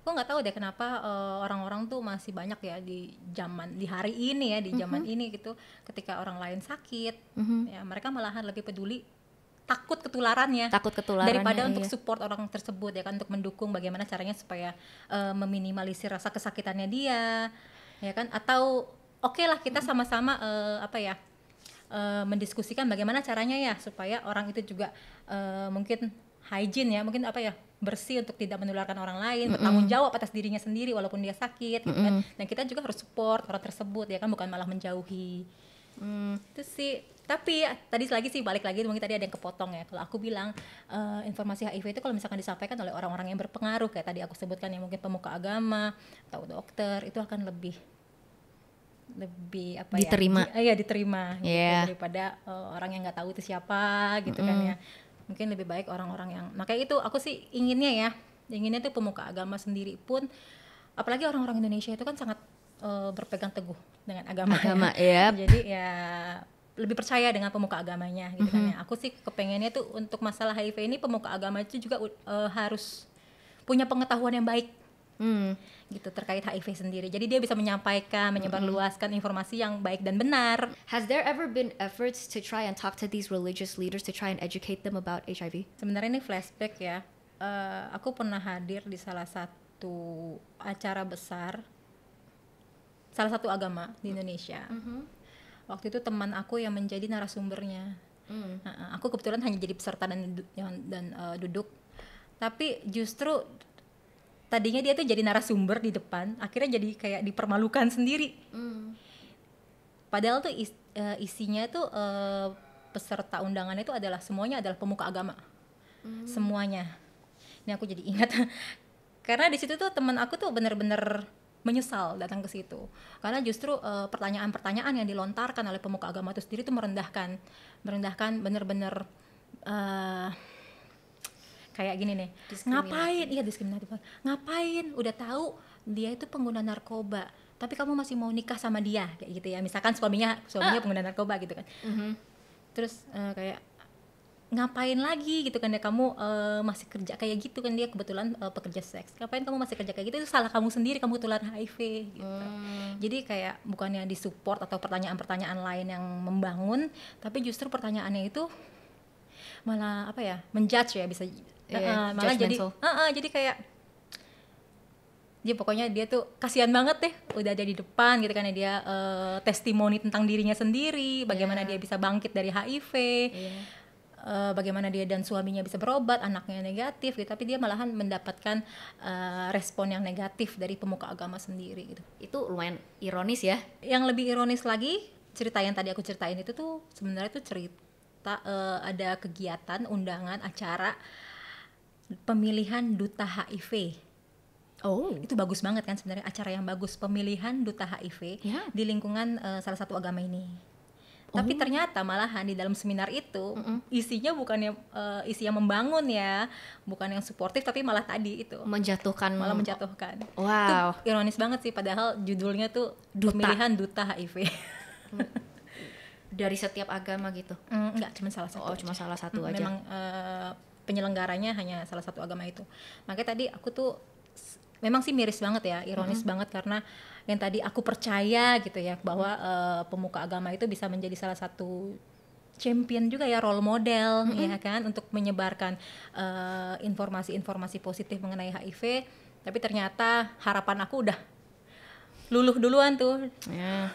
Aku nggak tahu deh kenapa eh, orang-orang tuh masih banyak ya di zaman di hari ini ya di zaman ini gitu ketika orang lain sakit ya mereka malahan lebih peduli takut ketularannya takut ketularan daripada untuk iya. support orang tersebut ya kan untuk mendukung bagaimana caranya supaya eh, meminimalisir rasa kesakitannya dia ya kan atau oke lah kita sama-sama eh, apa ya eh, mendiskusikan bagaimana caranya ya supaya orang itu juga eh, mungkin hygiene ya mungkin apa ya bersih untuk tidak menularkan orang lain bertanggung jawab atas dirinya sendiri walaupun dia sakit gitu kan. Dan kita juga harus support orang tersebut ya kan bukan malah menjauhi. Hmm. itu sih. Tapi ya, tadi lagi sih balik lagi mungkin tadi ada yang kepotong ya. Kalau aku bilang eh, informasi HIV itu kalau misalkan disampaikan oleh orang-orang yang berpengaruh kayak tadi aku sebutkan yang mungkin pemuka agama atau dokter itu akan lebih lebih apa Diterima. ya? Di- iya diterima gitu, Iya. daripada eh, orang yang nggak tahu itu siapa gitu kan ya mungkin lebih baik orang-orang yang makanya itu aku sih inginnya ya inginnya tuh pemuka agama sendiri pun apalagi orang-orang Indonesia itu kan sangat eh, berpegang teguh dengan agama agama ya jadi ya lebih percaya dengan pemuka agamanya gitu kan ya. Mm-hmm. Aku sih kepengennya tuh untuk masalah HIV ini pemuka agama itu juga uh, harus punya pengetahuan yang baik Hmm. gitu terkait HIV sendiri. Jadi dia bisa menyampaikan, menyebarluaskan informasi yang baik dan benar. Has there ever been efforts to try and talk to these religious leaders to try and educate them about HIV? Sebenarnya ini flashback ya. Eh, aku pernah hadir di salah satu acara besar salah satu agama di Indonesia. Waktu itu teman aku yang menjadi narasumbernya. Hmm. Nah, aku kebetulan hanya jadi peserta dan dan eh, duduk. Tapi justru tadinya dia tuh jadi narasumber di depan akhirnya jadi kayak dipermalukan sendiri. Hmm. padahal tuh is- eh, isinya tuh eh, peserta undangan itu adalah semuanya adalah pemuka agama. Semuanya. Ini aku jadi ingat. <laughs> Karena di situ tuh teman aku tuh bener-bener menyesal datang ke situ. Karena justru eh, pertanyaan-pertanyaan yang dilontarkan oleh pemuka agama itu sendiri tuh merendahkan merendahkan bener-bener eh, kayak gini nih ngapain? Iya diskriminatif ngapain? Udah tahu dia itu pengguna narkoba tapi kamu masih mau nikah sama dia kayak gitu ya. Misalkan suaminya suaminya pengguna narkoba gitu kan. Mhm. terus eh, kayak ngapain lagi gitu kan ya? Kamu eh, masih kerja kayak gitu kan dia kebetulan eh, pekerja seks. Ngapain kamu masih kerja kayak gitu? Itu salah kamu sendiri kamu ketularan HIV gitu. Hmm. jadi kayak bukannya disupport atau pertanyaan-pertanyaan lain yang membangun tapi justru pertanyaannya itu malah apa ya menjudge ya bisa Iya, Eh, malah jadi eh, eh, jadi kayak dia pokoknya dia tuh kasihan banget deh udah ada di depan gitu kan ya dia eh, testimoni tentang dirinya sendiri bagaimana Iya. dia bisa bangkit dari HIV Iya. eh, bagaimana dia dan suaminya bisa berobat anaknya negatif gitu tapi dia malahan mendapatkan eh, respon yang negatif dari pemuka agama sendiri gitu Itu lumayan ironis ya. yang lebih ironis lagi cerita yang tadi aku ceritain itu tuh sebenarnya tuh cerita eh, ada kegiatan undangan acara pemilihan duta HIV Oh. itu bagus banget kan sebenarnya acara yang bagus pemilihan duta HIV Ya. di lingkungan eh, salah satu agama ini tapi ternyata malahan di dalam seminar itu isinya bukan yang eh, isi yang membangun ya bukan yang suportif tapi malah tadi itu Menjatuhkan malah menjatuhkan Wow. Itu ironis banget sih padahal judulnya tuh Duta. pemilihan duta HIV Dari setiap agama gitu. Mm, enggak cuma salah satu Oh, aja. cuma salah satu Mm, aja. memang eh, penyelenggaranya hanya salah satu agama itu makanya tadi aku tuh memang sih miris banget ya ironis banget karena yang tadi aku percaya gitu ya bahwa eh, pemuka agama itu bisa menjadi salah satu champion juga ya role model ya kan untuk menyebarkan eh, informasi-informasi positif mengenai HIV tapi ternyata harapan aku udah luluh duluan tuh Ya.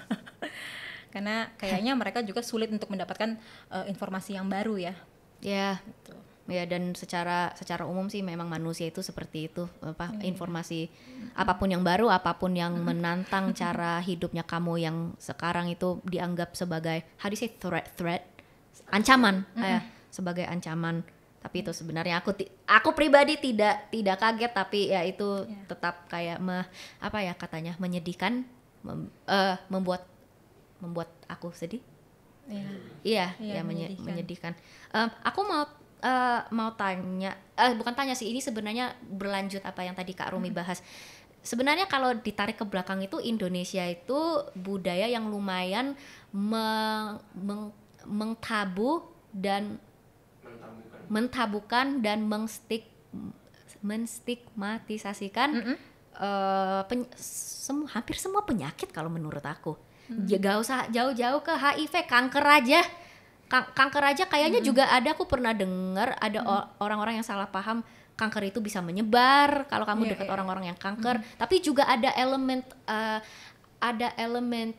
<laughs> karena kayaknya mereka juga sulit untuk mendapatkan eh, informasi yang baru ya Ya. gitu. Ya dan secara secara umum sih memang manusia itu seperti itu apa Iya. informasi apa pun yang baru apa pun yang menantang <laughs> cara hidupnya kamu yang sekarang itu dianggap sebagai how do you say threat threat ancaman ya sebagai ancaman tapi itu sebenarnya aku aku pribadi tidak tidak kaget tapi ya itu Iya. tetap kayak me- apa ya katanya menyedihkan mem- eh, membuat membuat aku sedih Iya. Iya, Iya, ya menye- menyedihkan. menyedihkan. Em, aku mau eh, mau tanya, eh bukan tanya sih, ini sebenarnya berlanjut apa yang tadi Kak Rumi bahas. Sebenarnya kalau ditarik ke belakang itu Indonesia itu budaya yang lumayan me- meng- mengtabu dan mentabukan dan mengstik menstigmatisasikan Mm-mm. eh, pen- semu- hampir semua penyakit kalau menurut aku. Ya, gak usah jauh-jauh ke HIV, kanker aja. Ka- kanker aja kayaknya juga ada aku pernah dengar ada o- orang-orang yang salah paham kanker itu bisa menyebar kalau kamu Iya, dekat iya. orang-orang yang kanker. Tapi juga ada elemen eh, ada elemen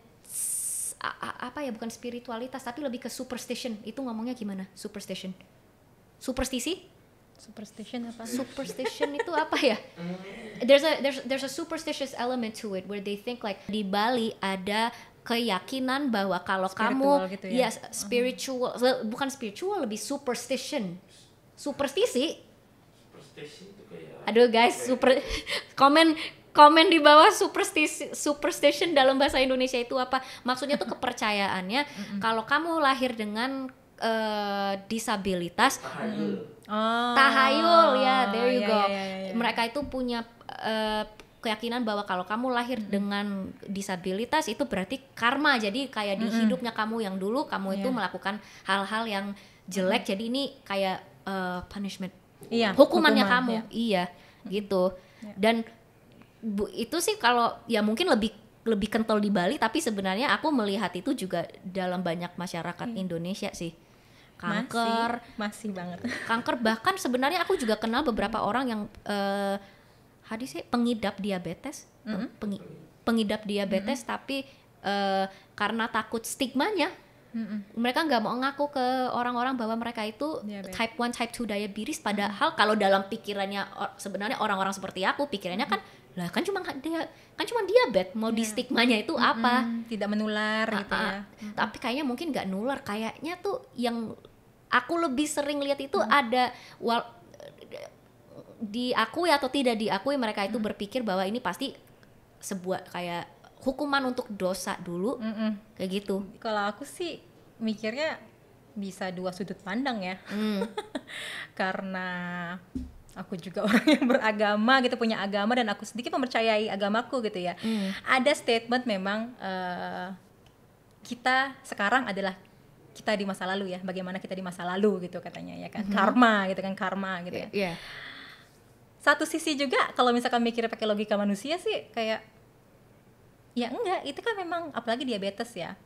apa ya bukan spiritualitas tapi lebih ke superstition. Itu ngomongnya gimana? Superstition. Superstisi? Superstition apa? superstition itu <laughs> apa ya? There's a there's there's a superstitious element to it where they think like di Bali ada keyakinan bahwa kalau Spiritual kamu gitu ya? yes spiritual se- bukan spiritual lebih superstition. Superstisi? Aduh guys super <laughs> komen komen di bawah superstisi superstition dalam bahasa Indonesia itu apa? Maksudnya tuh <laughs> kepercayaannya kalau kamu lahir dengan eh, disabilitas Oh, tahayul ya there you iya, go. iya, iya, iya. mereka itu punya eh, keyakinan bahwa kalau kamu lahir dengan disabilitas itu berarti karma. Jadi kayak di hidupnya kamu yang dulu kamu itu Iya. melakukan hal-hal yang jelek jadi ini kayak eh, punishment. Iya, hukumannya hukuman, kamu. iya. Gitu. Dan bu, itu sih kalau ya mungkin lebih lebih kental di Bali tapi sebenarnya aku melihat itu juga dalam banyak masyarakat Indonesia sih. Kanker. masih, masih banget. kanker bahkan sebenarnya aku juga kenal beberapa orang yang hadisnya pengidap diabetes. Peng- pengi- pengidap diabetes tapi eh, karena takut stigmanya mereka nggak mau ngaku ke orang-orang bahwa mereka itu Diabetes. type 1, type 2 diabetes. Padahal kalau dalam pikirannya or- sebenarnya orang-orang seperti aku pikirannya kan lah kan cuma dia kan cuma diabetes. Mau di stigmanya itu apa? Mm, tidak menular gitu Ah, ya. Ah. tapi kayaknya mungkin nggak nular. Kayaknya tuh yang aku lebih sering lihat itu ada wal diakui atau tidak diakui mereka itu berpikir bahwa ini pasti sebuah kayak hukuman untuk dosa dulu Mm-mm. kayak gitu kalau aku sih mikirnya bisa dua sudut pandang ya Hmm. <laughs> karena aku juga <laughs> orang yang beragama gitu punya agama dan aku sedikit mempercayai agamaku gitu ya Hmm. ada statement memang eh, kita sekarang adalah kita di masa lalu ya bagaimana kita di masa lalu gitu katanya ya kan karma gitu kan karma gitu ya Iya. Satu sisi juga kalau misalkan mikir pakai logika manusia sih kayak ya enggak itu kan memang apalagi diabetes ya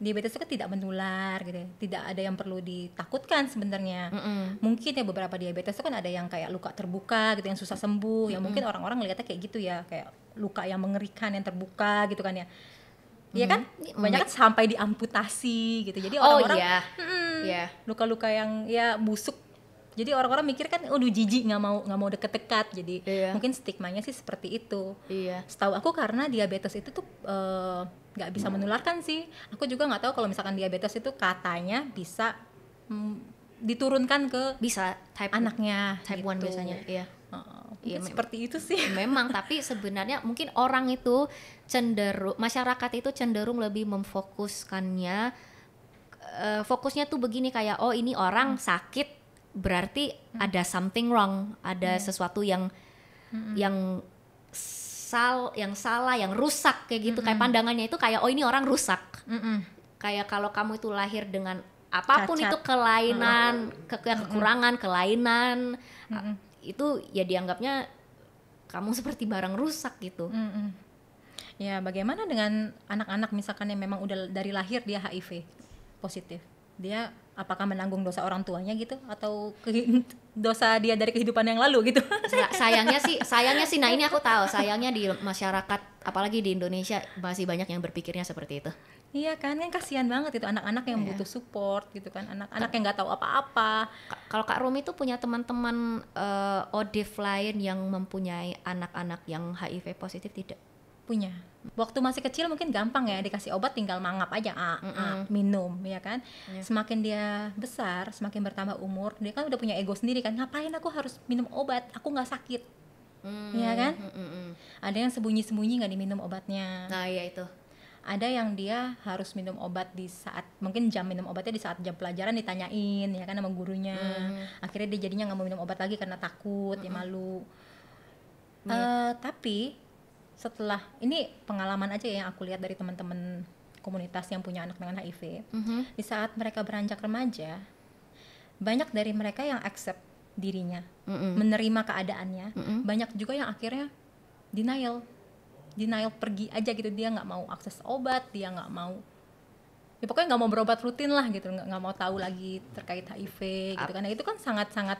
diabetes itu kan tidak menular gitu ya. tidak ada yang perlu ditakutkan sebenarnya Mm-mm. mungkin ya beberapa diabetes itu kan ada yang kayak luka terbuka gitu yang susah sembuh ya mungkin orang-orang ngeliatnya kayak gitu ya kayak luka yang mengerikan yang terbuka gitu kan ya Iya kan banyak kan sampai diamputasi gitu jadi Oh orang-orang iya. Mm-mm. Iya. luka-luka yang ya busuk jadi orang-orang mikir kan udah jijik nggak mau nggak mau deket-dekat jadi Iya. mungkin stigmanya sih seperti itu Iya. setahu aku karena diabetes itu tuh eh, nggak bisa menularkan sih aku juga nggak tahu kalau misalkan diabetes itu katanya bisa mm, diturunkan ke Bisa type anaknya type 1 gitu. biasanya, iya. Heeh, Iya, seperti itu sih <laughs> Memang tapi sebenarnya mungkin orang itu cenderung masyarakat itu cenderung lebih memfokuskannya eh, fokusnya tuh begini kayak oh ini orang sakit berarti ada something wrong, ada sesuatu yang yang sal yang salah, yang rusak kayak gitu. Kayak pandangannya itu kayak oh ini orang rusak. Mm-mm. Kayak kalau kamu itu lahir dengan apa pun Cacat. itu kelainan, ke- ke- kekurangan, kelainan a- itu ya dianggapnya kamu seperti barang rusak gitu. Mm-mm. Ya, bagaimana dengan anak-anak misalkan yang memang udah dari lahir dia HIV positif? Dia apakah menanggung dosa orang tuanya gitu atau kehi- <laughs> dosa dia dari kehidupan yang lalu gitu? <laughs> Sa- sayangnya sih, sayangnya sih, nah ini aku tahu, sayangnya di masyarakat, apalagi di Indonesia masih banyak yang berpikirnya seperti itu. iya kan, kan kasihan banget itu anak-anak yang butuh support gitu kan, anak-anak yang nggak tahu apa-apa. Ka- Kalau Kak Rumi itu punya teman-teman eh, ODIV lain yang mempunyai anak-anak yang HIV positif tidak? punya waktu masih kecil mungkin gampang ya dikasih obat tinggal mangap aja ah, ah, minum ya kan? Semakin dia besar semakin bertambah umur dia kan udah punya ego sendiri kan ngapain aku harus minum obat? Aku nggak sakit. Ya kan? Mm, mm, mm. ada yang sembunyi-sembunyi nggak diminum obatnya? Nah iya itu. ada yang dia harus minum obat di saat mungkin jam minum obatnya di saat jam pelajaran ditanyain ya kan sama gurunya. Akhirnya dia jadinya nggak mau minum obat lagi karena takut ya malu. Eh, tapi setelah ini pengalaman aja ya yang aku lihat dari teman-teman komunitas yang punya anak dengan HIV Mhm. di saat mereka beranjak remaja banyak dari mereka yang accept dirinya Mm-mm. menerima keadaannya Mm-mm. banyak juga yang akhirnya denial denial pergi aja gitu dia nggak mau akses obat dia nggak mau ya pokoknya nggak mau berobat rutin lah gitu nggak nggak mau tahu lagi terkait HIV gitu karena itu kan sangat sangat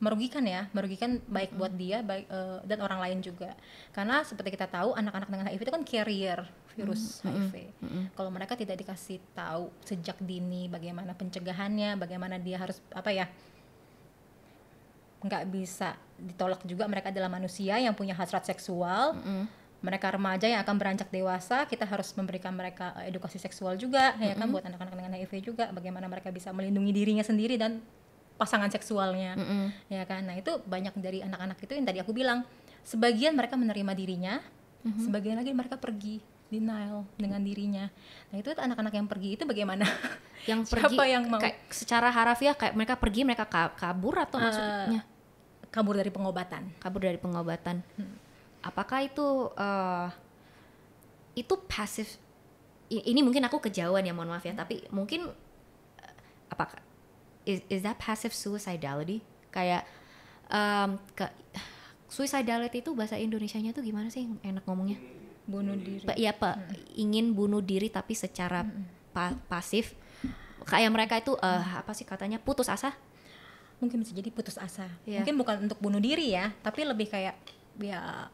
merugikan ya merugikan baik buat dia baik eh, dan orang lain juga. Karena seperti kita tahu anak-anak dengan HIV itu kan carrier virus HIV. kalau mereka tidak dikasih tahu sejak dini bagaimana pencegahannya bagaimana dia harus apa ya nggak bisa ditolak juga mereka adalah manusia yang punya hasrat seksual. Mereka remaja yang akan beranjak dewasa kita harus memberikan mereka eh, edukasi seksual juga ya kan buat anak-anak dengan HIV juga bagaimana mereka bisa melindungi dirinya sendiri dan pasangan seksualnya Mm-mm. ya kan nah itu banyak dari anak-anak itu yang tadi aku bilang sebagian mereka menerima dirinya sebagian lagi mereka pergi denial dengan dirinya nah itu anak-anak yang pergi itu bagaimana Yang <laughs> Siapa pergi yang mau? kayak secara harafiah kayak mereka pergi mereka ka- kabur atau Eh, maksudnya kabur dari pengobatan kabur dari pengobatan. Hmm. Apakah itu eh, itu pasif? Ini mungkin aku kejauhan ya, mohon maaf ya. Tapi mungkin eh, apakah is, is that passive suicidality? Kayak em, ke suicidality itu bahasa Indonesianya tuh gimana sih? Enak ngomongnya? bunuh diri Pa- Iya pak, ingin bunuh diri tapi secara pa- pasif. Kayak mereka itu eh, apa sih katanya putus asa? mungkin bisa jadi putus asa Iya. mungkin bukan untuk bunuh diri ya tapi lebih kayak ya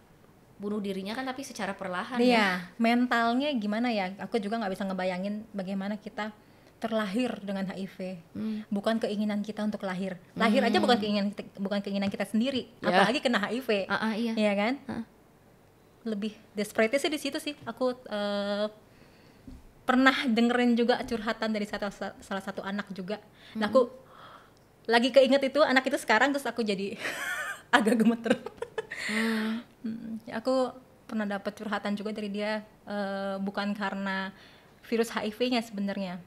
Bunuh dirinya kan tapi secara perlahan ya. Iya, mentalnya gimana ya? Aku juga nggak bisa ngebayangin bagaimana kita terlahir dengan HIV. Hmm. bukan keinginan kita untuk lahir. Lahir aja bukan keinginan kita, bukan keinginan kita sendiri. Ya. apalagi kena HIV. Ah, ah, iya. Iya kan? Ah. lebih desperate sih di situ sih. Aku eh, pernah dengerin juga curhatan dari satu, salah satu anak juga. Nah aku lagi keinget itu anak itu sekarang terus aku jadi <laughs> agak gemeter. Hmm. Hmm, ya aku pernah dapat curhatan juga dari dia eh, bukan karena virus HIV-nya sebenarnya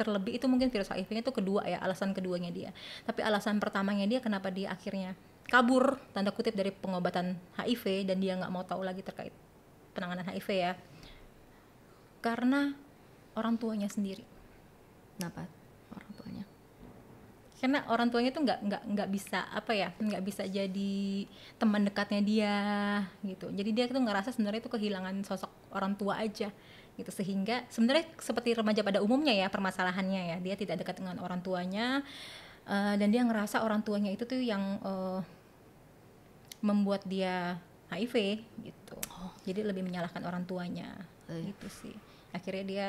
terlebih itu mungkin virus HIV-nya itu kedua ya alasan keduanya dia. Tapi alasan pertamanya dia kenapa dia akhirnya kabur tanda kutip dari pengobatan HIV dan dia nggak mau tahu lagi terkait penanganan HIV ya. Karena orang tuanya sendiri. Kenapa orang tuanya? karena orang tuanya tuh nggak nggak nggak bisa apa ya nggak bisa jadi teman dekatnya dia gitu. Jadi dia tuh ngerasa sebenarnya itu kehilangan sosok orang tua aja gitu. Sehingga sebenarnya seperti remaja pada umumnya ya permasalahannya ya. Dia tidak dekat dengan orang tuanya eh, dan dia ngerasa orang tuanya itu tuh yang eh, membuat dia HIV gitu. Jadi lebih menyalahkan orang tuanya. Eh. gitu sih. Akhirnya dia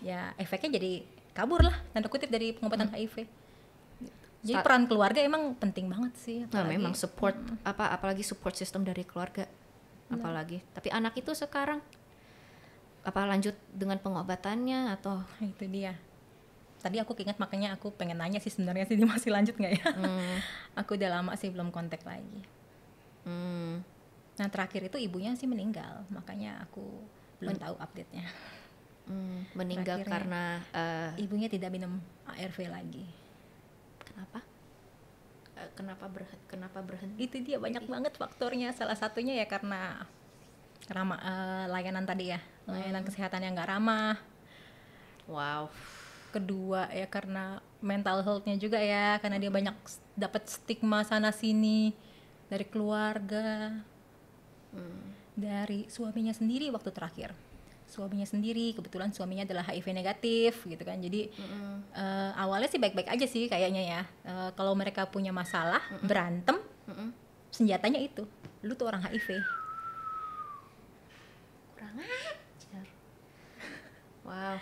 ya efeknya jadi kabur lah tanda kutip dari pengobatan HIV. Jadi peran keluarga emang penting banget sih Nah, apalagi- memang support apa apalagi support system dari keluarga. Apalagi. Tapi anak itu sekarang apa lanjut dengan pengobatannya atau Nah, itu dia tadi aku keinget makanya aku pengen nanya sih sebenarnya sih dia masih lanjut nggak ya hmm, <laughs> aku udah lama sih belum kontak lagi hmm, nah terakhir itu ibunya sih meninggal makanya aku belum tahu update nya hmm, meninggal Terakhirnya. karena eh, ibunya tidak minum ARV lagi kenapa? Eh, kenapa berhenti? Kenapa berhenti? itu dia banyak banget faktornya salah satunya ya karena ramah eh, layanan tadi ya layanan kesehatan yang nggak ramah. Wow. kedua ya karena mental healthnya juga ya karena dia banyak dapat stigma sana sini dari keluarga dari suaminya sendiri waktu terakhir. Suaminya sendiri kebetulan suaminya adalah HIV negatif gitu kan. Jadi eh, awalnya sih baik-baik aja sih kayaknya ya. Eh, kalau mereka punya masalah berantem Mm-mm. senjatanya itu. Lu tuh orang HIV Kurang ajar. Wow.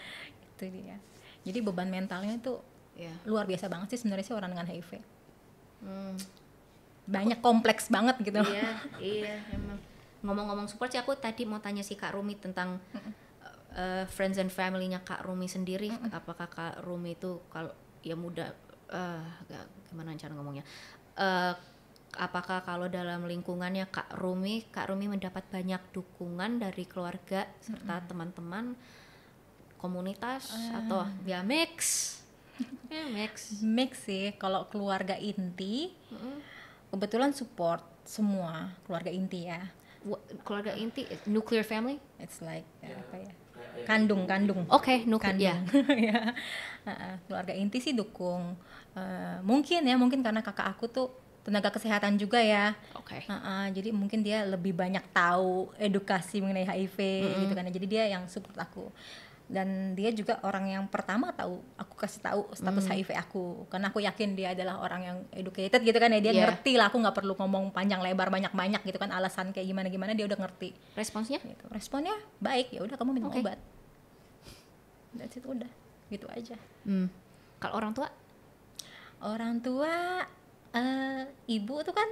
Itu dia jadi beban mentalnya itu Ya. luar biasa banget sih sebenarnya sih orang dengan HIV Hmm. banyak kompleks banget gitu iya, iya, emang. Ngomong-ngomong support sih aku tadi mau tanya si Kak Rumi tentang eh, friends and family-nya Kak Rumi sendiri. Apakah Kak Rumi itu kalau ya muda gak- gimana cara ngomongnya? Eh, apakah kalau dalam lingkungannya Kak Rumi, Kak Rumi mendapat banyak dukungan dari keluarga serta teman-teman komunitas atau ya mix? ya mix. mix sih kalau keluarga inti Mm-mm. kebetulan support semua keluarga inti ya. Keluarga inti nuclear family? It's like uh, apa ya? kandung kandung. Oke nuclear ya kandung. ya. <laughs> Uh-uh, keluarga inti sih dukung. Uh, mungkin ya mungkin karena kakak aku tuh tenaga kesehatan juga ya. Oke. Uh-uh, jadi mungkin dia lebih banyak tahu edukasi mengenai HIV gitu kan jadi dia yang support aku dan dia juga orang yang pertama tahu aku kasih tahu status HIV aku. Karena aku yakin dia adalah orang yang educated gitu kan ya. Dia Iya. ngerti lah aku nggak perlu ngomong panjang lebar banyak banyak gitu kan alasan kayak gimana gimana dia udah ngerti. Responsnya? Gitu. Responnya baik ya udah kamu minum Oke. obat. That's it udah. Gitu aja. Hmm. kalau orang tua? Orang tua eh, ibu tuh kan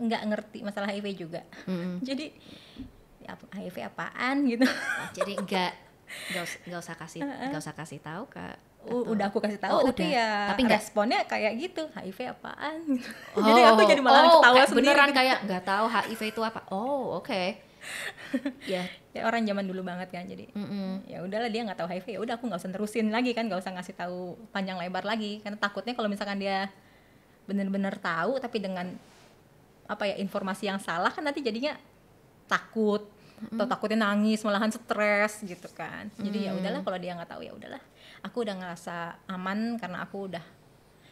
nggak ngerti masalah HIV juga. Mm-mm. <laughs> jadi ya, HIV apaan gitu. Oh, jadi enggak enggak usah, nggak usah kasih enggak usah kasih tahu kak U- Atau- udah aku kasih tahu Oh, tapi udah. ya Tapi nggak- responnya kayak gitu HIV apaan? Gitu. <laughs> jadi aku jadi malah oh, ketawa kayak sendiri. beneran kayak nggak tahu HIV itu apa. Oh oke. <laughs> Ya. Ya orang zaman dulu banget kan jadi mm-mm. ya udahlah dia nggak tahu HIV ya udah aku nggak usah terusin lagi kan nggak usah ngasih tahu panjang lebar lagi. Karena takutnya kalau misalkan dia bener-bener tahu tapi dengan apa ya informasi yang salah kan nanti jadinya takut atau takutnya nangis malahan stres gitu kan. Jadi ya udahlah kalau dia nggak tahu ya udahlah. Aku udah ngerasa aman karena aku udah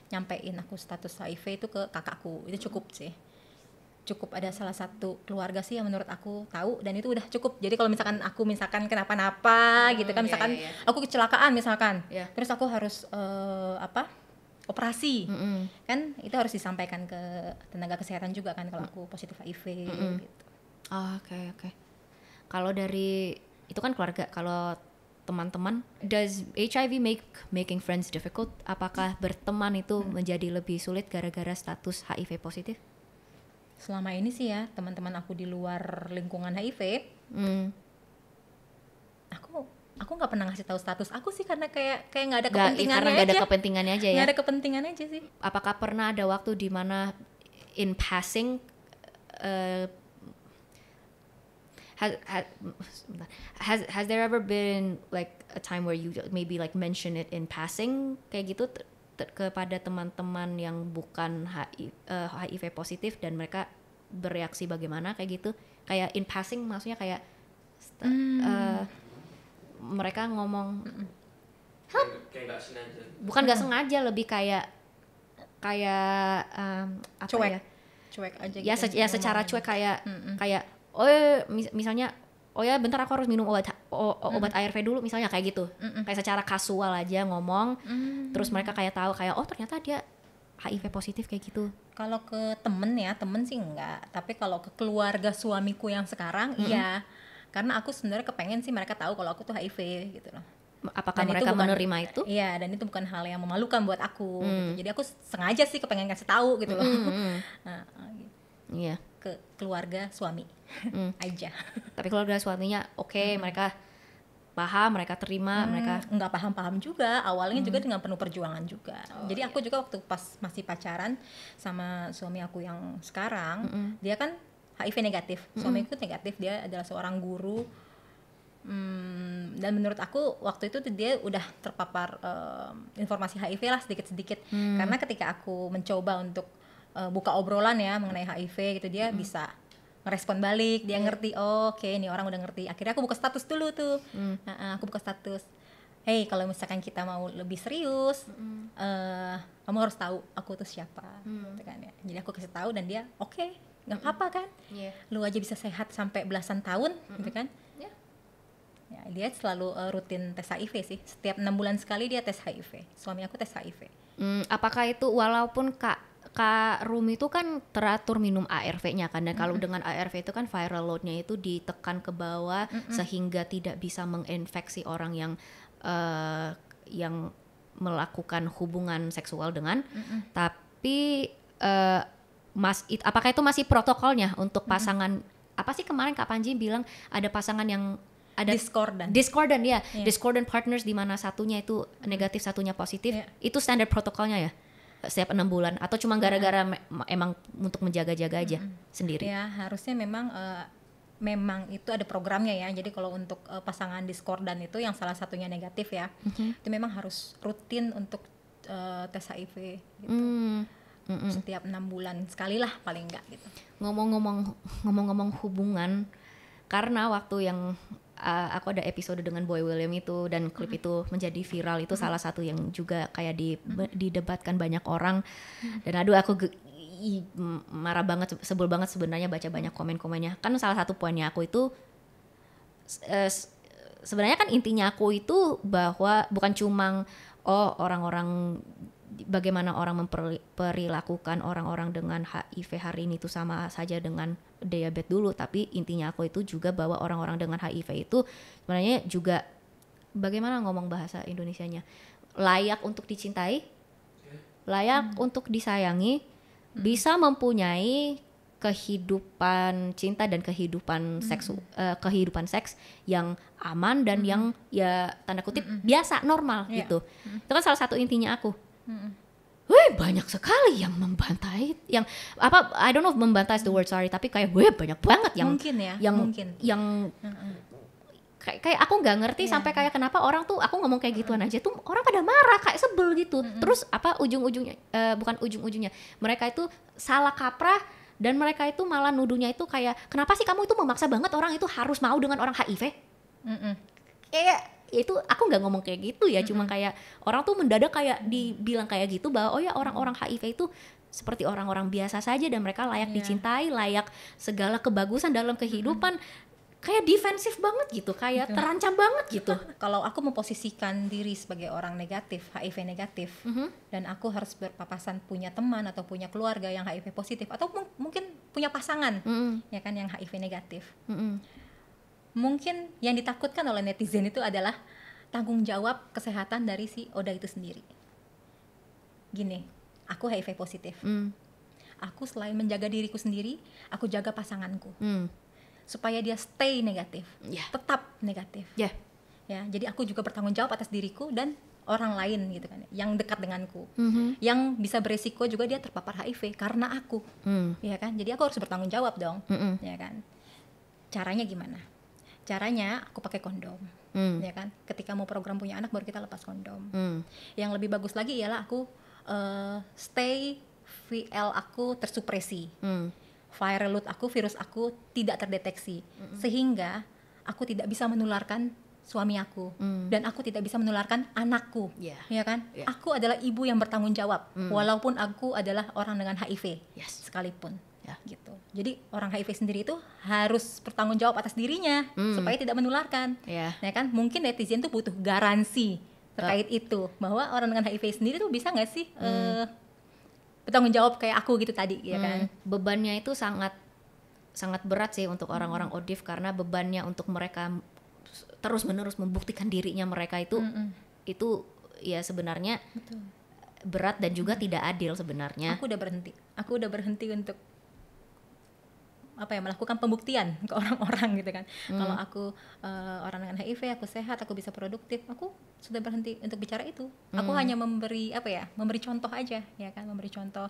nyampein aku status HIV itu ke kakakku. Itu cukup sih. Cukup ada salah satu keluarga sih yang menurut aku tahu dan itu udah cukup. Jadi kalau misalkan aku misalkan kenapa-napa gitu kan iya, misalkan iya, iya. aku kecelakaan misalkan Iya. terus aku harus eh, apa? Operasi. Mm-mm. kan itu harus disampaikan ke tenaga kesehatan juga kan kalau aku positif HIV gitu. Oh, oke oke kalau dari itu kan keluarga kalau teman-teman does HIV make making friends difficult? Apakah berteman itu Hmm. menjadi lebih sulit gara-gara status HIV positif? Selama ini sih ya teman-teman aku di luar lingkungan HIV hmm. aku aku nggak pernah ngasih tahu status aku sih karena kayak kayak nggak ada Nggak- kepentingannya karena nggak ada aja. kepentingannya aja ya. Nggak ada kepentingan aja sih. Apakah pernah ada waktu di mana in passing uh, has, has, has has there ever been like a time where you maybe like mention it in passing? Kayak gitu t- t- kepada teman-teman yang bukan HI, uh, HIV positif dan mereka bereaksi bagaimana kayak gitu? Kayak in passing maksudnya kayak st- uh, mereka ngomong kayak sengaja. Bukan nggak sengaja lebih kayak kayak um, apa Cuek. ya? Cuek aja ya, gitu se- ya secara cuek kayak kayak oh ya, mis- misalnya oh ya bentar aku harus minum obat o- o- obat ARV dulu misalnya kayak gitu. Kayak secara kasual aja ngomong terus mereka kayak tahu kayak oh ternyata dia HIV positif kayak gitu. Kalau ke temen ya temen sih enggak. Tapi kalau ke keluarga suamiku yang sekarang iya. Karena aku sebenarnya kepengen sih mereka tahu kalau aku tuh HIV gitu loh. Apakah Dan itu mereka bukan- menerima itu? Iya, dan itu bukan hal yang memalukan buat aku. gitu. Jadi aku sengaja sih kepengen kasih tahu gitu loh. <laughs> Nah, gitu. iya ke keluarga suami <laughs> aja. tapi keluarga suaminya oke mereka paham mereka terima mereka Hmm, nggak paham-paham juga. Awalnya juga dengan penuh perjuangan juga. Jadi aku juga waktu pas masih pacaran sama suami aku yang sekarang, dia kan HIV negatif. Suamiku negatif, dia adalah seorang guru. Hmm, dan menurut aku waktu itu dia udah terpapar em, informasi HIV lah sedikit-sedikit. Karena ketika aku mencoba untuk eh, buka obrolan ya mengenai HIV gitu dia bisa ngerespon balik, dia ngerti, oh, oke ini orang udah ngerti. Akhirnya aku buka status dulu tuh. Nah, aku buka status. Hey, kalau misalkan kita mau lebih serius, eh, kamu harus tahu aku tuh siapa, gitu kan ya. Jadi aku kasih tahu dan dia, oke, nggak apa-apa kan. Iya. Lu aja bisa sehat sampai belasan tahun, gitu kan. Ya. Ya, dia selalu eh, rutin tes HIV sih. Setiap enam bulan sekali dia tes HIV. Suami aku tes HIV. Hmm, apakah itu walaupun kak kak Rumi itu kan teratur minum ARV-nya kan dan kalau dengan ARV itu kan viral load-nya itu ditekan ke bawah sehingga tidak bisa menginfeksi orang yang eh, yang melakukan hubungan seksual dengan. Tapi eh, mas it- apakah itu masih protokolnya untuk pasangan apa sih kemarin Kak Panji bilang ada pasangan yang ada Discordan. discordant ya. Iya. discordant partners di mana satunya itu negatif satunya positif Iya. itu standar protokolnya ya setiap enam bulan atau cuma gara-gara me- emang untuk menjaga-jaga aja sendiri Ya, harusnya memang eh, memang itu ada programnya ya. Jadi kalau untuk eh, pasangan diskordan itu yang salah satunya negatif ya, itu memang harus rutin untuk eh, tes HIV gitu. Hmm, mm-mm. setiap enam bulan sekali lah paling enggak gitu. ngomong-ngomong ngomong-ngomong hubungan karena waktu yang uh, aku ada episode dengan Boy William itu dan klip itu menjadi viral. Itu salah satu yang juga kayak di didebatkan banyak orang. Dan aduh aku i- marah banget sebel banget sebenarnya baca banyak komen-komennya. Kan salah satu poinnya aku itu s- eh, sebenarnya kan intinya aku itu bahwa bukan cuma oh orang-orang bagaimana orang memperlakukan orang-orang dengan HIV hari ini itu sama saja dengan diabetes dulu. Tapi intinya aku itu juga bahwa orang-orang dengan HIV itu sebenarnya juga bagaimana ngomong bahasa Indonesianya layak untuk dicintai layak untuk disayangi bisa mempunyai kehidupan cinta dan kehidupan seksu eh, kehidupan seks yang aman dan yang ya tanda kutip biasa normal Iya. gitu. Itu kan salah satu intinya aku Weh banyak sekali yang membantai yang apa I don't know membantai is the word sorry tapi kayak weh banyak banget yang mungkin ya, yang mungkin. yang kayak kayak aku nggak ngerti Iya. sampai kayak kenapa orang tuh aku ngomong kayak gituan aja tuh orang pada marah kayak sebel gitu terus apa ujung-ujungnya eh, bukan ujung-ujungnya mereka itu salah kaprah dan mereka itu malah nuduhnya itu kayak kenapa sih kamu itu memaksa banget orang itu harus mau dengan orang HIV Mm-mm. kayak itu aku nggak ngomong kayak gitu ya cuma kayak orang tuh mendadak kayak dibilang kayak gitu bahwa oh ya orang-orang HIV itu seperti orang-orang biasa saja dan mereka layak Iya. dicintai layak segala kebagusan dalam kehidupan kayak defensif banget gitu kayak terancam banget gitu <laughs> Kalau aku memposisikan diri sebagai orang negatif, HIV negatif, Mhm. dan aku harus berpapasan punya teman atau punya keluarga yang HIV positif atau mung- mungkin punya pasangan Mm-mm, ya kan yang HIV negatif. mm-mm. Mungkin yang ditakutkan oleh netizen itu adalah tanggung jawab kesehatan dari si Oda itu sendiri. Gini, aku HIV positif. Hmm. Aku selain menjaga diriku sendiri, aku jaga pasanganku Hmm. supaya dia stay negatif, Ya. tetap negatif. Ya. Ya, jadi aku juga bertanggung jawab atas diriku dan orang lain gitu kan, yang dekat denganku. Mhm. Yang bisa beresiko juga dia terpapar HIV karena aku, Hmm. ya kan? Jadi aku harus bertanggung jawab dong, Mm-mm. ya kan? Caranya gimana? Caranya aku pakai kondom, Hmm. ya kan? Ketika mau program punya anak baru kita lepas kondom. Hmm. Yang lebih bagus lagi ialah aku eh, stay VL aku tersupresi. Hmm. viral load aku, virus aku tidak terdeteksi, sehingga aku tidak bisa menularkan suami aku Mm. dan aku tidak bisa menularkan anakku, Ya. ya kan? Ya. Aku adalah ibu yang bertanggung jawab, Mm. walaupun aku adalah orang dengan HIV Yes. sekalipun, Ya. gitu. Jadi orang HIV sendiri itu harus bertanggung jawab atas dirinya Mm. supaya tidak menularkan, Ya. ya kan? Mungkin netizen tuh butuh garansi terkait itu bahwa orang dengan HIV sendiri tuh bisa nggak sih eh, bertanggung jawab kayak aku gitu tadi, ya kan? Hmm, bebannya itu sangat sangat berat sih untuk orang-orang Hmm. ODIF karena bebannya untuk mereka terus menerus membuktikan dirinya mereka itu Mm-mm. itu ya sebenarnya Betul. berat dan juga tidak adil sebenarnya. Aku udah berhenti. Aku udah berhenti untuk apa ya melakukan pembuktian ke orang-orang gitu kan. Kalau aku eh, orang dengan HIV, aku sehat, aku bisa produktif, aku sudah berhenti untuk bicara itu. Aku hanya memberi apa ya, memberi contoh aja, ya kan, memberi contoh.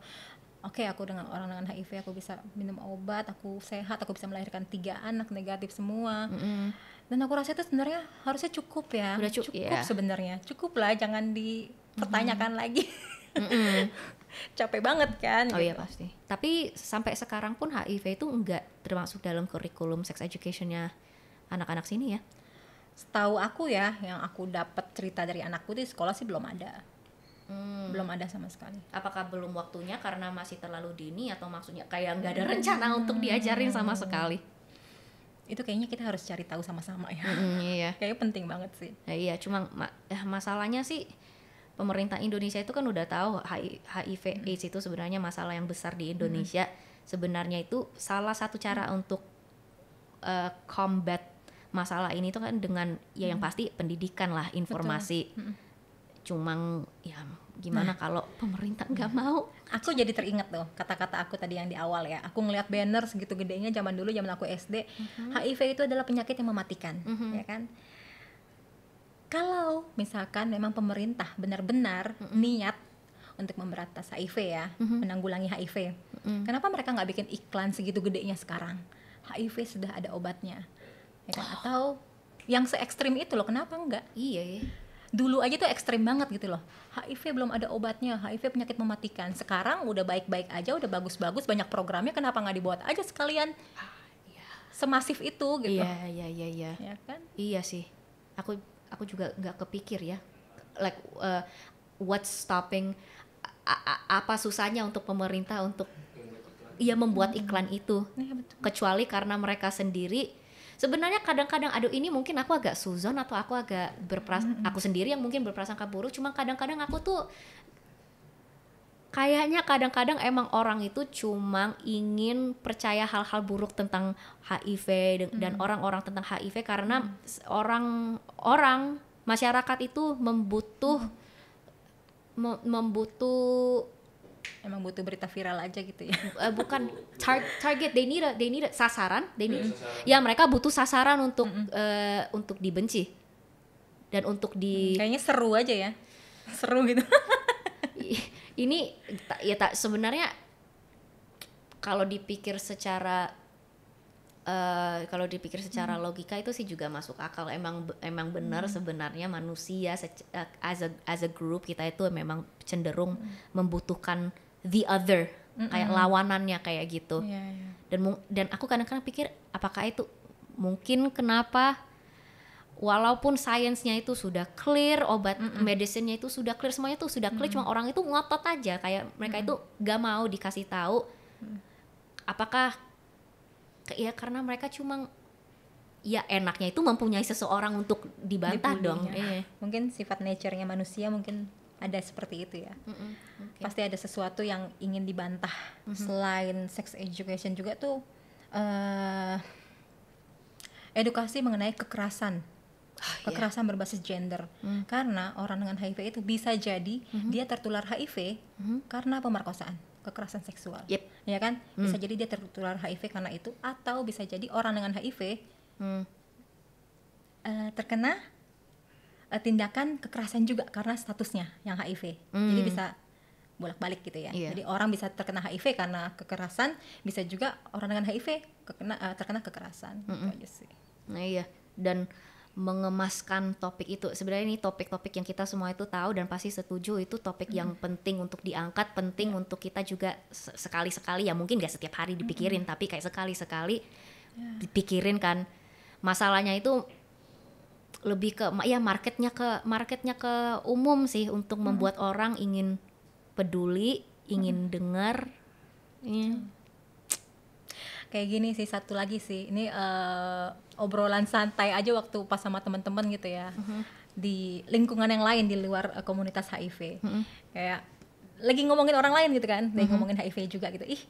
Oke, aku dengan orang dengan HIV, aku bisa minum obat, aku sehat, aku bisa melahirkan tiga anak negatif semua. Mm-mm. Dan aku rasa itu sebenarnya harusnya cukup ya. Udah cu- iya. sebenarnya. Cukup lah, jangan dipertanyakan lagi. Mm-mm. <laughs> Capek banget kan. Oh iya gitu. pasti. Tapi sampai sekarang pun HIV itu enggak termasuk dalam kurikulum sex educationnya anak-anak sini ya. Setahu aku ya, yang aku dapat cerita dari anakku di sekolah sih belum ada. Hmm. Belum ada sama sekali. Apakah belum waktunya karena masih terlalu dini atau maksudnya kayak nggak ada rencana untuk diajarin sama sekali? Itu kayaknya kita harus cari tahu sama-sama ya. Mm-mm, iya. <laughs> Kayaknya penting banget sih. Ya, iya, cuma ma- eh, masalahnya sih pemerintah Indonesia itu kan udah tahu HI HIV AIDS itu sebenarnya masalah yang besar di Indonesia. Sebenarnya itu salah satu cara untuk eh, combat masalah ini itu kan dengan ya yang pasti pendidikan lah, informasi. Cuma ya gimana kalau pemerintah nggak mau? Aku jadi teringat tuh kata-kata aku tadi yang di awal ya. Aku ngelihat banner segitu gedenya zaman dulu zaman aku SD. HIV itu adalah penyakit yang mematikan, ya kan? Kalau misalkan memang pemerintah benar-benar niat untuk memberantas HIV ya, menanggulangi HIV. Kenapa mereka nggak bikin iklan segitu gedenya sekarang? HIV sudah ada obatnya. Ya kan? Atau yang se ekstrim itu loh, kenapa enggak? Iya, ya. dulu aja tuh ekstrim banget gitu loh HIV belum ada obatnya HIV penyakit mematikan sekarang udah baik-baik aja udah bagus-bagus banyak programnya kenapa nggak dibuat aja sekalian semasif itu gitu Iya, iya, iya, iya. ya kan Iya sih, aku aku juga nggak kepikir ya, like uh, what's stopping, apa susahnya untuk pemerintah untuk iya membuat iklan itu, Iya, betul. kecuali karena mereka sendiri. Sebenarnya kadang-kadang aduh ini mungkin aku agak suzon atau aku agak berpras aku sendiri yang mungkin berprasangka buruk, cuma kadang-kadang aku tuh kayaknya kadang-kadang emang orang itu cuma ingin percaya hal-hal buruk tentang HIV dan- dan orang-orang tentang HIV karena orang-orang masyarakat itu membutuh me- membutuh emang butuh berita viral aja gitu ya? Eh, bukan tar- target they need a, they need a- sasaran they need sasaran. ya mereka butuh sasaran untuk eh, untuk dibenci dan untuk di kayaknya seru aja ya seru gitu <laughs> ini ya tak sebenarnya kalau dipikir secara eh kalau dipikir secara logika itu sih juga masuk akal. Emang emang benar sebenarnya manusia eh, as a as a group kita itu memang cenderung membutuhkan the other kayak lawanannya kayak gitu. Iya, iya. dan dan aku kadang-kadang pikir apakah itu mungkin kenapa walaupun sainsnya itu sudah clear obat medicine-nya itu sudah clear semuanya itu sudah clear cuma orang itu ngotot aja. Kayak mereka itu gak mau dikasih tahu apakah ke- ya karena mereka cuma ya enaknya itu mempunyai seseorang untuk dibantah dong. ya. eh. mungkin sifat nature-nya manusia mungkin ada seperti itu ya. Mm-mm, oke. pasti ada sesuatu yang ingin dibantah. Selain sex education juga tuh eh edukasi mengenai kekerasan iya. kekerasan berbasis gender. Hmm. karena orang dengan HIV itu bisa jadi dia tertular HIV karena pemerkosaan kekerasan seksual. Yep. ya kan? Bisa jadi dia tertular HIV karena itu atau bisa jadi orang dengan HIV Hmm. eh, terkena eh, tindakan kekerasan juga karena statusnya yang HIV. Jadi bisa bolak-balik gitu ya. Iya. jadi orang bisa terkena HIV karena kekerasan bisa juga orang dengan HIV kekena, eh, terkena kekerasan. Gitu aja sih. Nah iya. Dan mengemaskan topik itu. Sebenarnya ini topik-topik yang kita semua itu tahu dan pasti setuju itu topik yang penting untuk diangkat penting untuk kita juga se- sekali-sekali ya mungkin gak setiap hari dipikirin tapi kayak sekali-sekali dipikirin kan. Masalahnya itu lebih ke ya marketnya ke marketnya ke umum sih untuk membuat orang ingin peduli ingin dengar Iya. Kayak gini sih satu lagi sih. Ini eh, obrolan santai aja waktu pas sama teman-teman gitu ya. Di lingkungan yang lain di luar eh, komunitas HIV kayak lagi ngomongin orang lain gitu kan. Lagi ngomongin HIV juga gitu. Ih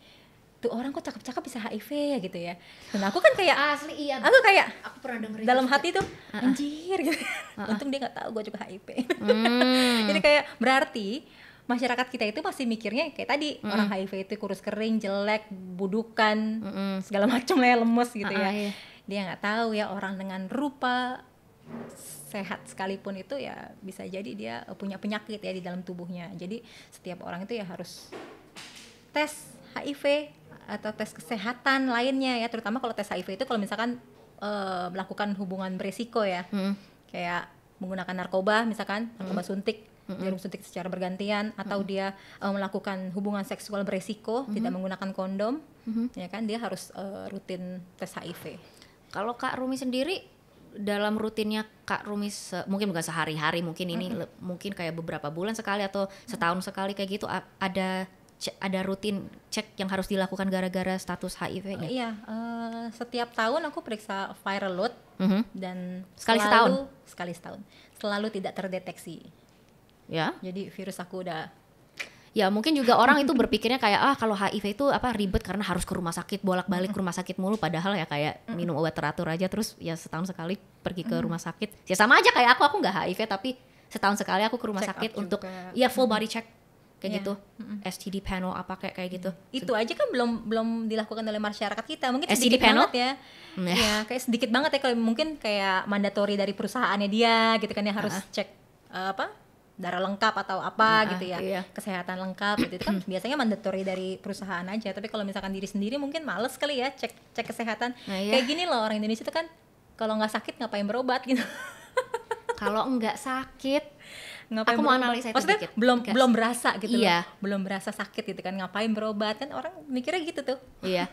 tuh orang kok cakep-cakep bisa HIV ya gitu ya. Dan aku kan kayak asli iya. aku kayak aku pernah dengerin dalam hati tuh anjir gitu. Untung dia nggak tahu gue juga HIV Hmm. <laughs> jadi kayak berarti masyarakat kita itu masih mikirnya kayak tadi orang HIV itu kurus kering jelek budukan segala <laughs> macam lah ya, lemes gitu Ah, ya. Ah, iya. dia nggak tahu ya orang dengan rupa sehat sekalipun itu ya bisa jadi dia punya penyakit ya di dalam tubuhnya. Jadi setiap orang itu ya harus tes HIV atau tes kesehatan lainnya ya terutama kalau tes HIV itu kalau misalkan eh, melakukan hubungan beresiko ya. Mm. kayak menggunakan narkoba misalkan narkoba suntik jarum suntik secara bergantian atau dia eh, melakukan hubungan seksual beresiko tidak menggunakan kondom ya kan dia harus eh, rutin tes HIV. Kalau Kak Rumi sendiri dalam rutinnya Kak Rumi se- mungkin bukan sehari-hari mungkin ini le- mungkin kayak beberapa bulan sekali atau setahun sekali kayak gitu ada ce- ada rutin cek yang harus dilakukan gara-gara status HIV-nya. iya eh, setiap tahun aku periksa viral load Mhm. dan Sekali selalu sekali setahun. Selalu tidak terdeteksi Ya. jadi virus aku udah Ya mungkin juga orang itu berpikirnya kayak ah kalau HIV itu apa ribet karena harus ke rumah sakit bolak-balik ke rumah sakit mulu padahal ya kayak minum obat teratur aja terus ya setahun sekali pergi ke rumah sakit. Ya sama aja kayak aku aku nggak HIV tapi setahun sekali aku ke rumah Check sakit untuk juga. ya full body check kayak Iya. gitu. STD panel apa kayak kayak gitu. itu aja kan belum belum dilakukan oleh masyarakat kita mungkin STD sedikit panel? banget ya ya kayak sedikit banget ya kalau mungkin kayak mandatori dari perusahaannya dia gitu kan ya harus cek eh, apa darah lengkap atau apa Ah, gitu ya iya. kesehatan lengkap gitu itu kan <clears throat> biasanya mandatori dari perusahaan aja tapi kalau misalkan diri sendiri mungkin males kali ya cek cek kesehatan Nah, iya. kayak gini loh orang Indonesia itu kan kalau nggak sakit ngapain berobat gitu <laughs> Kalau nggak sakit ngapain Aku mau berobat? analisa itu maksudnya dikit. belum Gas. belum berasa gitu Iya. loh belum berasa sakit gitu kan ngapain berobat kan orang mikirnya gitu tuh Iya,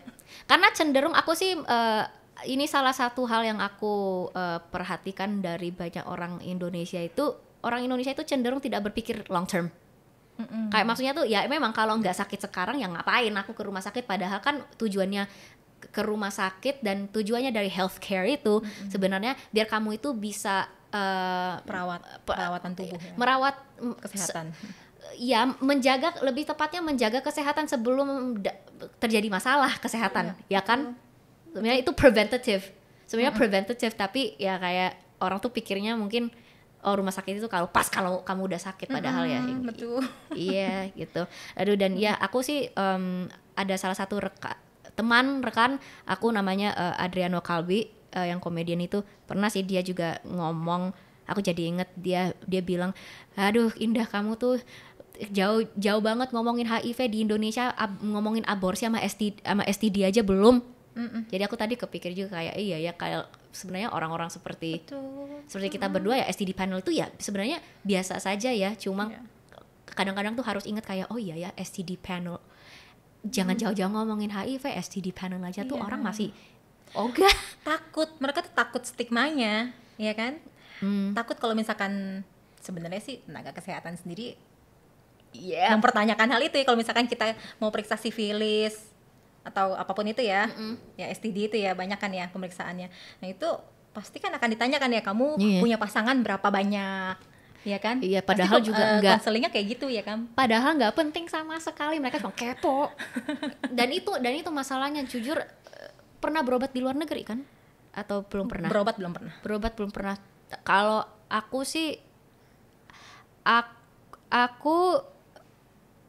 karena cenderung aku sih eh, ini salah satu hal yang aku eh, perhatikan dari banyak orang Indonesia itu orang Indonesia itu cenderung tidak berpikir long term. Kayak maksudnya tuh ya memang kalau nggak sakit sekarang ya ngapain? Aku ke rumah sakit padahal kan tujuannya ke- rumah sakit dan tujuannya dari healthcare itu sebenarnya biar kamu itu bisa eh, perawat pe- perawatan tubuh ya. merawat mm, kesehatan. ya menjaga lebih tepatnya menjaga kesehatan sebelum da- terjadi masalah kesehatan ya kan? Sebenarnya itu preventative. Sebenarnya preventative tapi ya kayak orang tuh pikirnya mungkin oh rumah sakit itu kalau pas kalau kamu udah sakit padahal ya Mm, betul. <laughs> Iya gitu. Aduh dan ya aku sih em, ada salah satu reka, teman rekan aku namanya eh, Adriano Calvi eh, yang komedian itu. Pernah sih dia juga ngomong aku jadi inget dia dia bilang aduh Indah kamu tuh jauh jauh banget ngomongin HIV di Indonesia ab- ngomongin aborsi sama STD sama STD aja belum? Jadi aku tadi kepikir juga kayak iya ya kayak sebenarnya orang-orang seperti betul seperti kita berdua ya STD panel itu ya sebenarnya biasa saja ya cuma Iya. kadang-kadang tuh harus ingat kayak oh iya ya STD panel jangan jauh-jauh ngomongin HIV STD panel aja tuh Iya. orang masih ogah takut mereka tuh takut stigmanya ya kan Hmm. takut kalau misalkan sebenarnya sih tenaga kesehatan sendiri Iya. mempertanyakan hal itu ya kalau misalkan kita mau periksa sifilis atau apa pun itu ya. Ya STD itu ya banyak kan ya pemeriksaannya. Nah itu pasti kan akan ditanyakan ya kamu Iya. punya pasangan berapa banyak? Ya kan? Iya, Pasti padahal kok, juga eh, enggak. konselingnya kayak gitu ya kan padahal nggak penting sama sekali mereka cuma kepo. <laughs> Dan itu dan itu masalahnya jujur pernah berobat di luar negeri kan? Atau belum pernah? Berobat belum pernah. Berobat belum pernah. Kalau aku sih ak- aku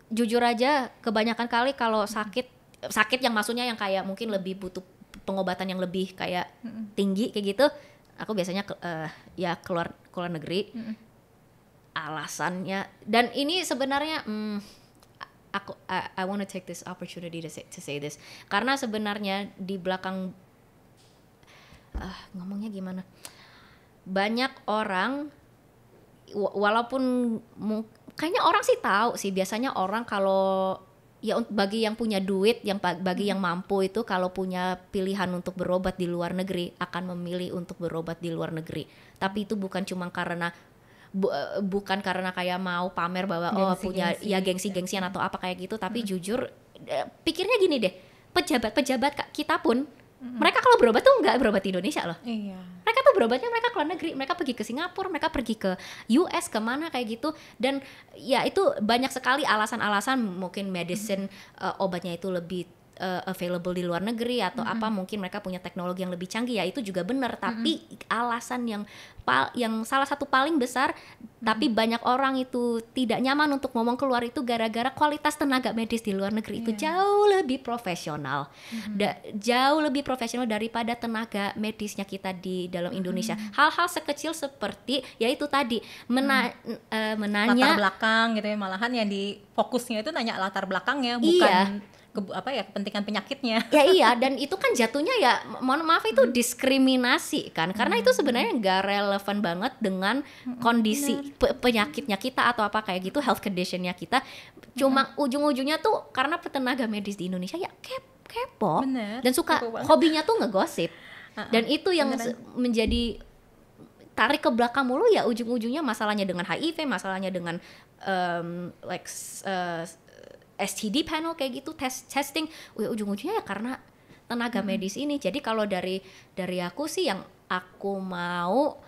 jujur aja kebanyakan kali kalau sakit sakit yang maksudnya yang kayak mungkin lebih butuh pengobatan yang lebih kayak tinggi kayak gitu aku biasanya ke- eh, ya keluar keluar negeri. Alasannya dan ini sebenarnya hmm, aku I, I want to take this opportunity to say, to say this. Karena sebenarnya di belakang ah, ngomongnya gimana? Banyak orang wa- walaupun kayaknya orang sih tahu sih biasanya orang kalau ya bagi yang punya duit yang bagi yang mampu itu kalau punya pilihan untuk berobat di luar negeri akan memilih untuk berobat di luar negeri. Tapi itu bukan cuma karena bu- eh, bukan karena kayak mau pamer bahwa oh Gengsi-gengsi. punya ya gengsi-gengsian atau apa kayak gitu tapi jujur eh, pikirnya gini deh. Pejabat-pejabat kita pun mereka kalau berobat tuh nggak berobat di Indonesia loh. Iya. mereka tuh berobatnya mereka ke luar negeri mereka pergi ke Singapura mereka pergi ke US ke mana kayak gitu. Dan ya itu banyak sekali alasan-alasan mungkin medicine uh, obatnya itu lebih uh, available di luar negeri atau apa mungkin mereka punya teknologi yang lebih canggih ya itu juga benar. Tapi alasan yang pal yang salah satu paling besar tapi banyak orang itu tidak nyaman untuk ngomong keluar itu gara-gara kualitas tenaga medis di luar negeri. Itu jauh lebih profesional. Da- jauh lebih profesional daripada tenaga medisnya kita di dalam Indonesia. Hal-hal sekecil seperti yaitu tadi mena- eh, Latar menanya belakang gitu ya malahan yang di fokusnya itu nanya latar belakangnya Iya. Ke, apa ya kepentingan penyakitnya. <laughs> ya iya dan itu kan jatuhnya ya mohon maaf itu diskriminasi kan. Karena itu sebenarnya nggak relevan banget dengan kondisi pe- penyakitnya kita atau apa kayak gitu health conditionnya kita. Cuma ujung-ujungnya tuh karena tenaga medis di Indonesia ya kep- kepo Bener, dan suka kepo banget. hobinya tuh ngegosip. <laughs> Dan itu yang beneran. menjadi tarik ke belakang mulu ya ujung-ujungnya masalahnya dengan HIV masalahnya dengan um, like uh, STD panel kayak gitu tes testing. Wih, ujung-ujungnya ya karena tenaga medis ini. Jadi kalau dari dari aku sih yang aku mau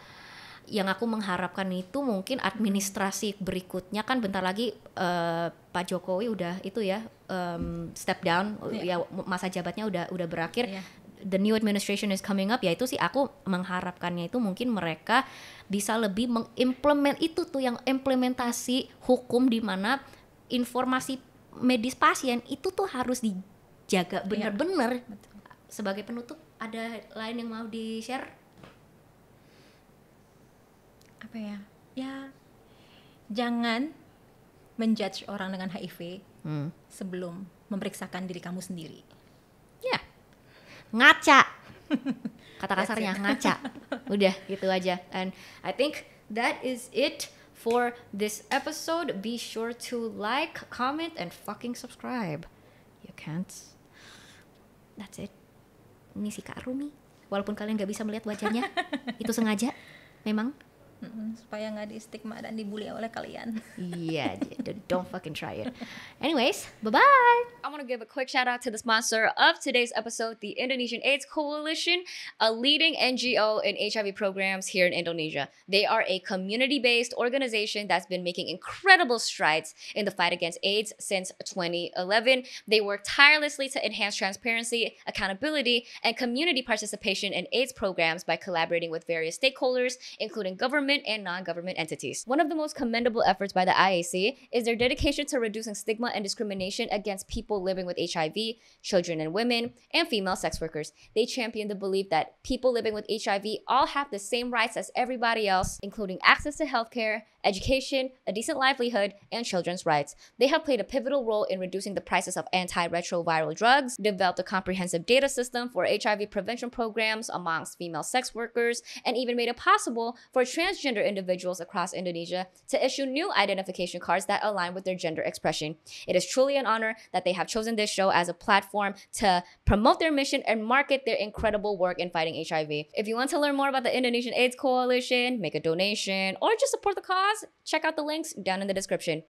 yang aku mengharapkan itu mungkin administrasi berikutnya. Kan bentar lagi eh, Pak Jokowi udah itu ya em, step down. Ya masa jabatnya udah udah berakhir. Iya. the new administration is coming up. Ya itu sih aku mengharapkannya itu mungkin mereka bisa lebih mengimplement itu tuh yang implementasi hukum di mana informasi medis pasien itu tuh harus dijaga bener-bener sebagai penutup ada lain yang mau di share Apa ya? Ya jangan menjudge orang dengan HIV Hmm. sebelum memeriksakan diri kamu sendiri. Ya, ngaca. <laughs> Kata kasarnya ngaca. <laughs> Udah gitu aja. And I think that is it for this episode. Be sure to like, comment, and fucking subscribe. You can't. That's it. Ini si Kak Rumi. Walaupun kalian gak bisa melihat wajahnya, <laughs> itu sengaja. Memang. Mm-mm, supaya nggak di stigma dan dibully oleh kalian. Yeah, <laughs> don't fucking try it. Anyways, bye bye. I want to give a quick shout out to the sponsor of today's episode, the Indonesian AIDS Coalition, a leading NGO in HIV programs here in Indonesia. They are a community based organization that's been making incredible strides in the fight against AIDS since 2011. They work tirelessly to enhance transparency, accountability, and community participation in AIDS programs by collaborating with various stakeholders, including government and non government entities. One of the most commendable efforts by the IAC is their dedication to reducing stigma and discrimination against people living with HIV, children and women, and female sex workers. They champion the belief that people living with HIV all have the same rights as everybody else, including access to healthcare, education, a decent livelihood, and children's rights. They have played a pivotal role in reducing the prices of antiretroviral drugs, developed a comprehensive data system for HIV prevention programs amongst female sex workers, and even made it possible for transgender individuals across Indonesia to issue new identification cards that align with their gender expression. It is truly an honor that they have chosen this show as a platform to promote their mission and market their incredible work in fighting HIV. If you want to learn more about the Indonesian AIDS Coalition, make a donation, or just support the cause, check out the links down in the description.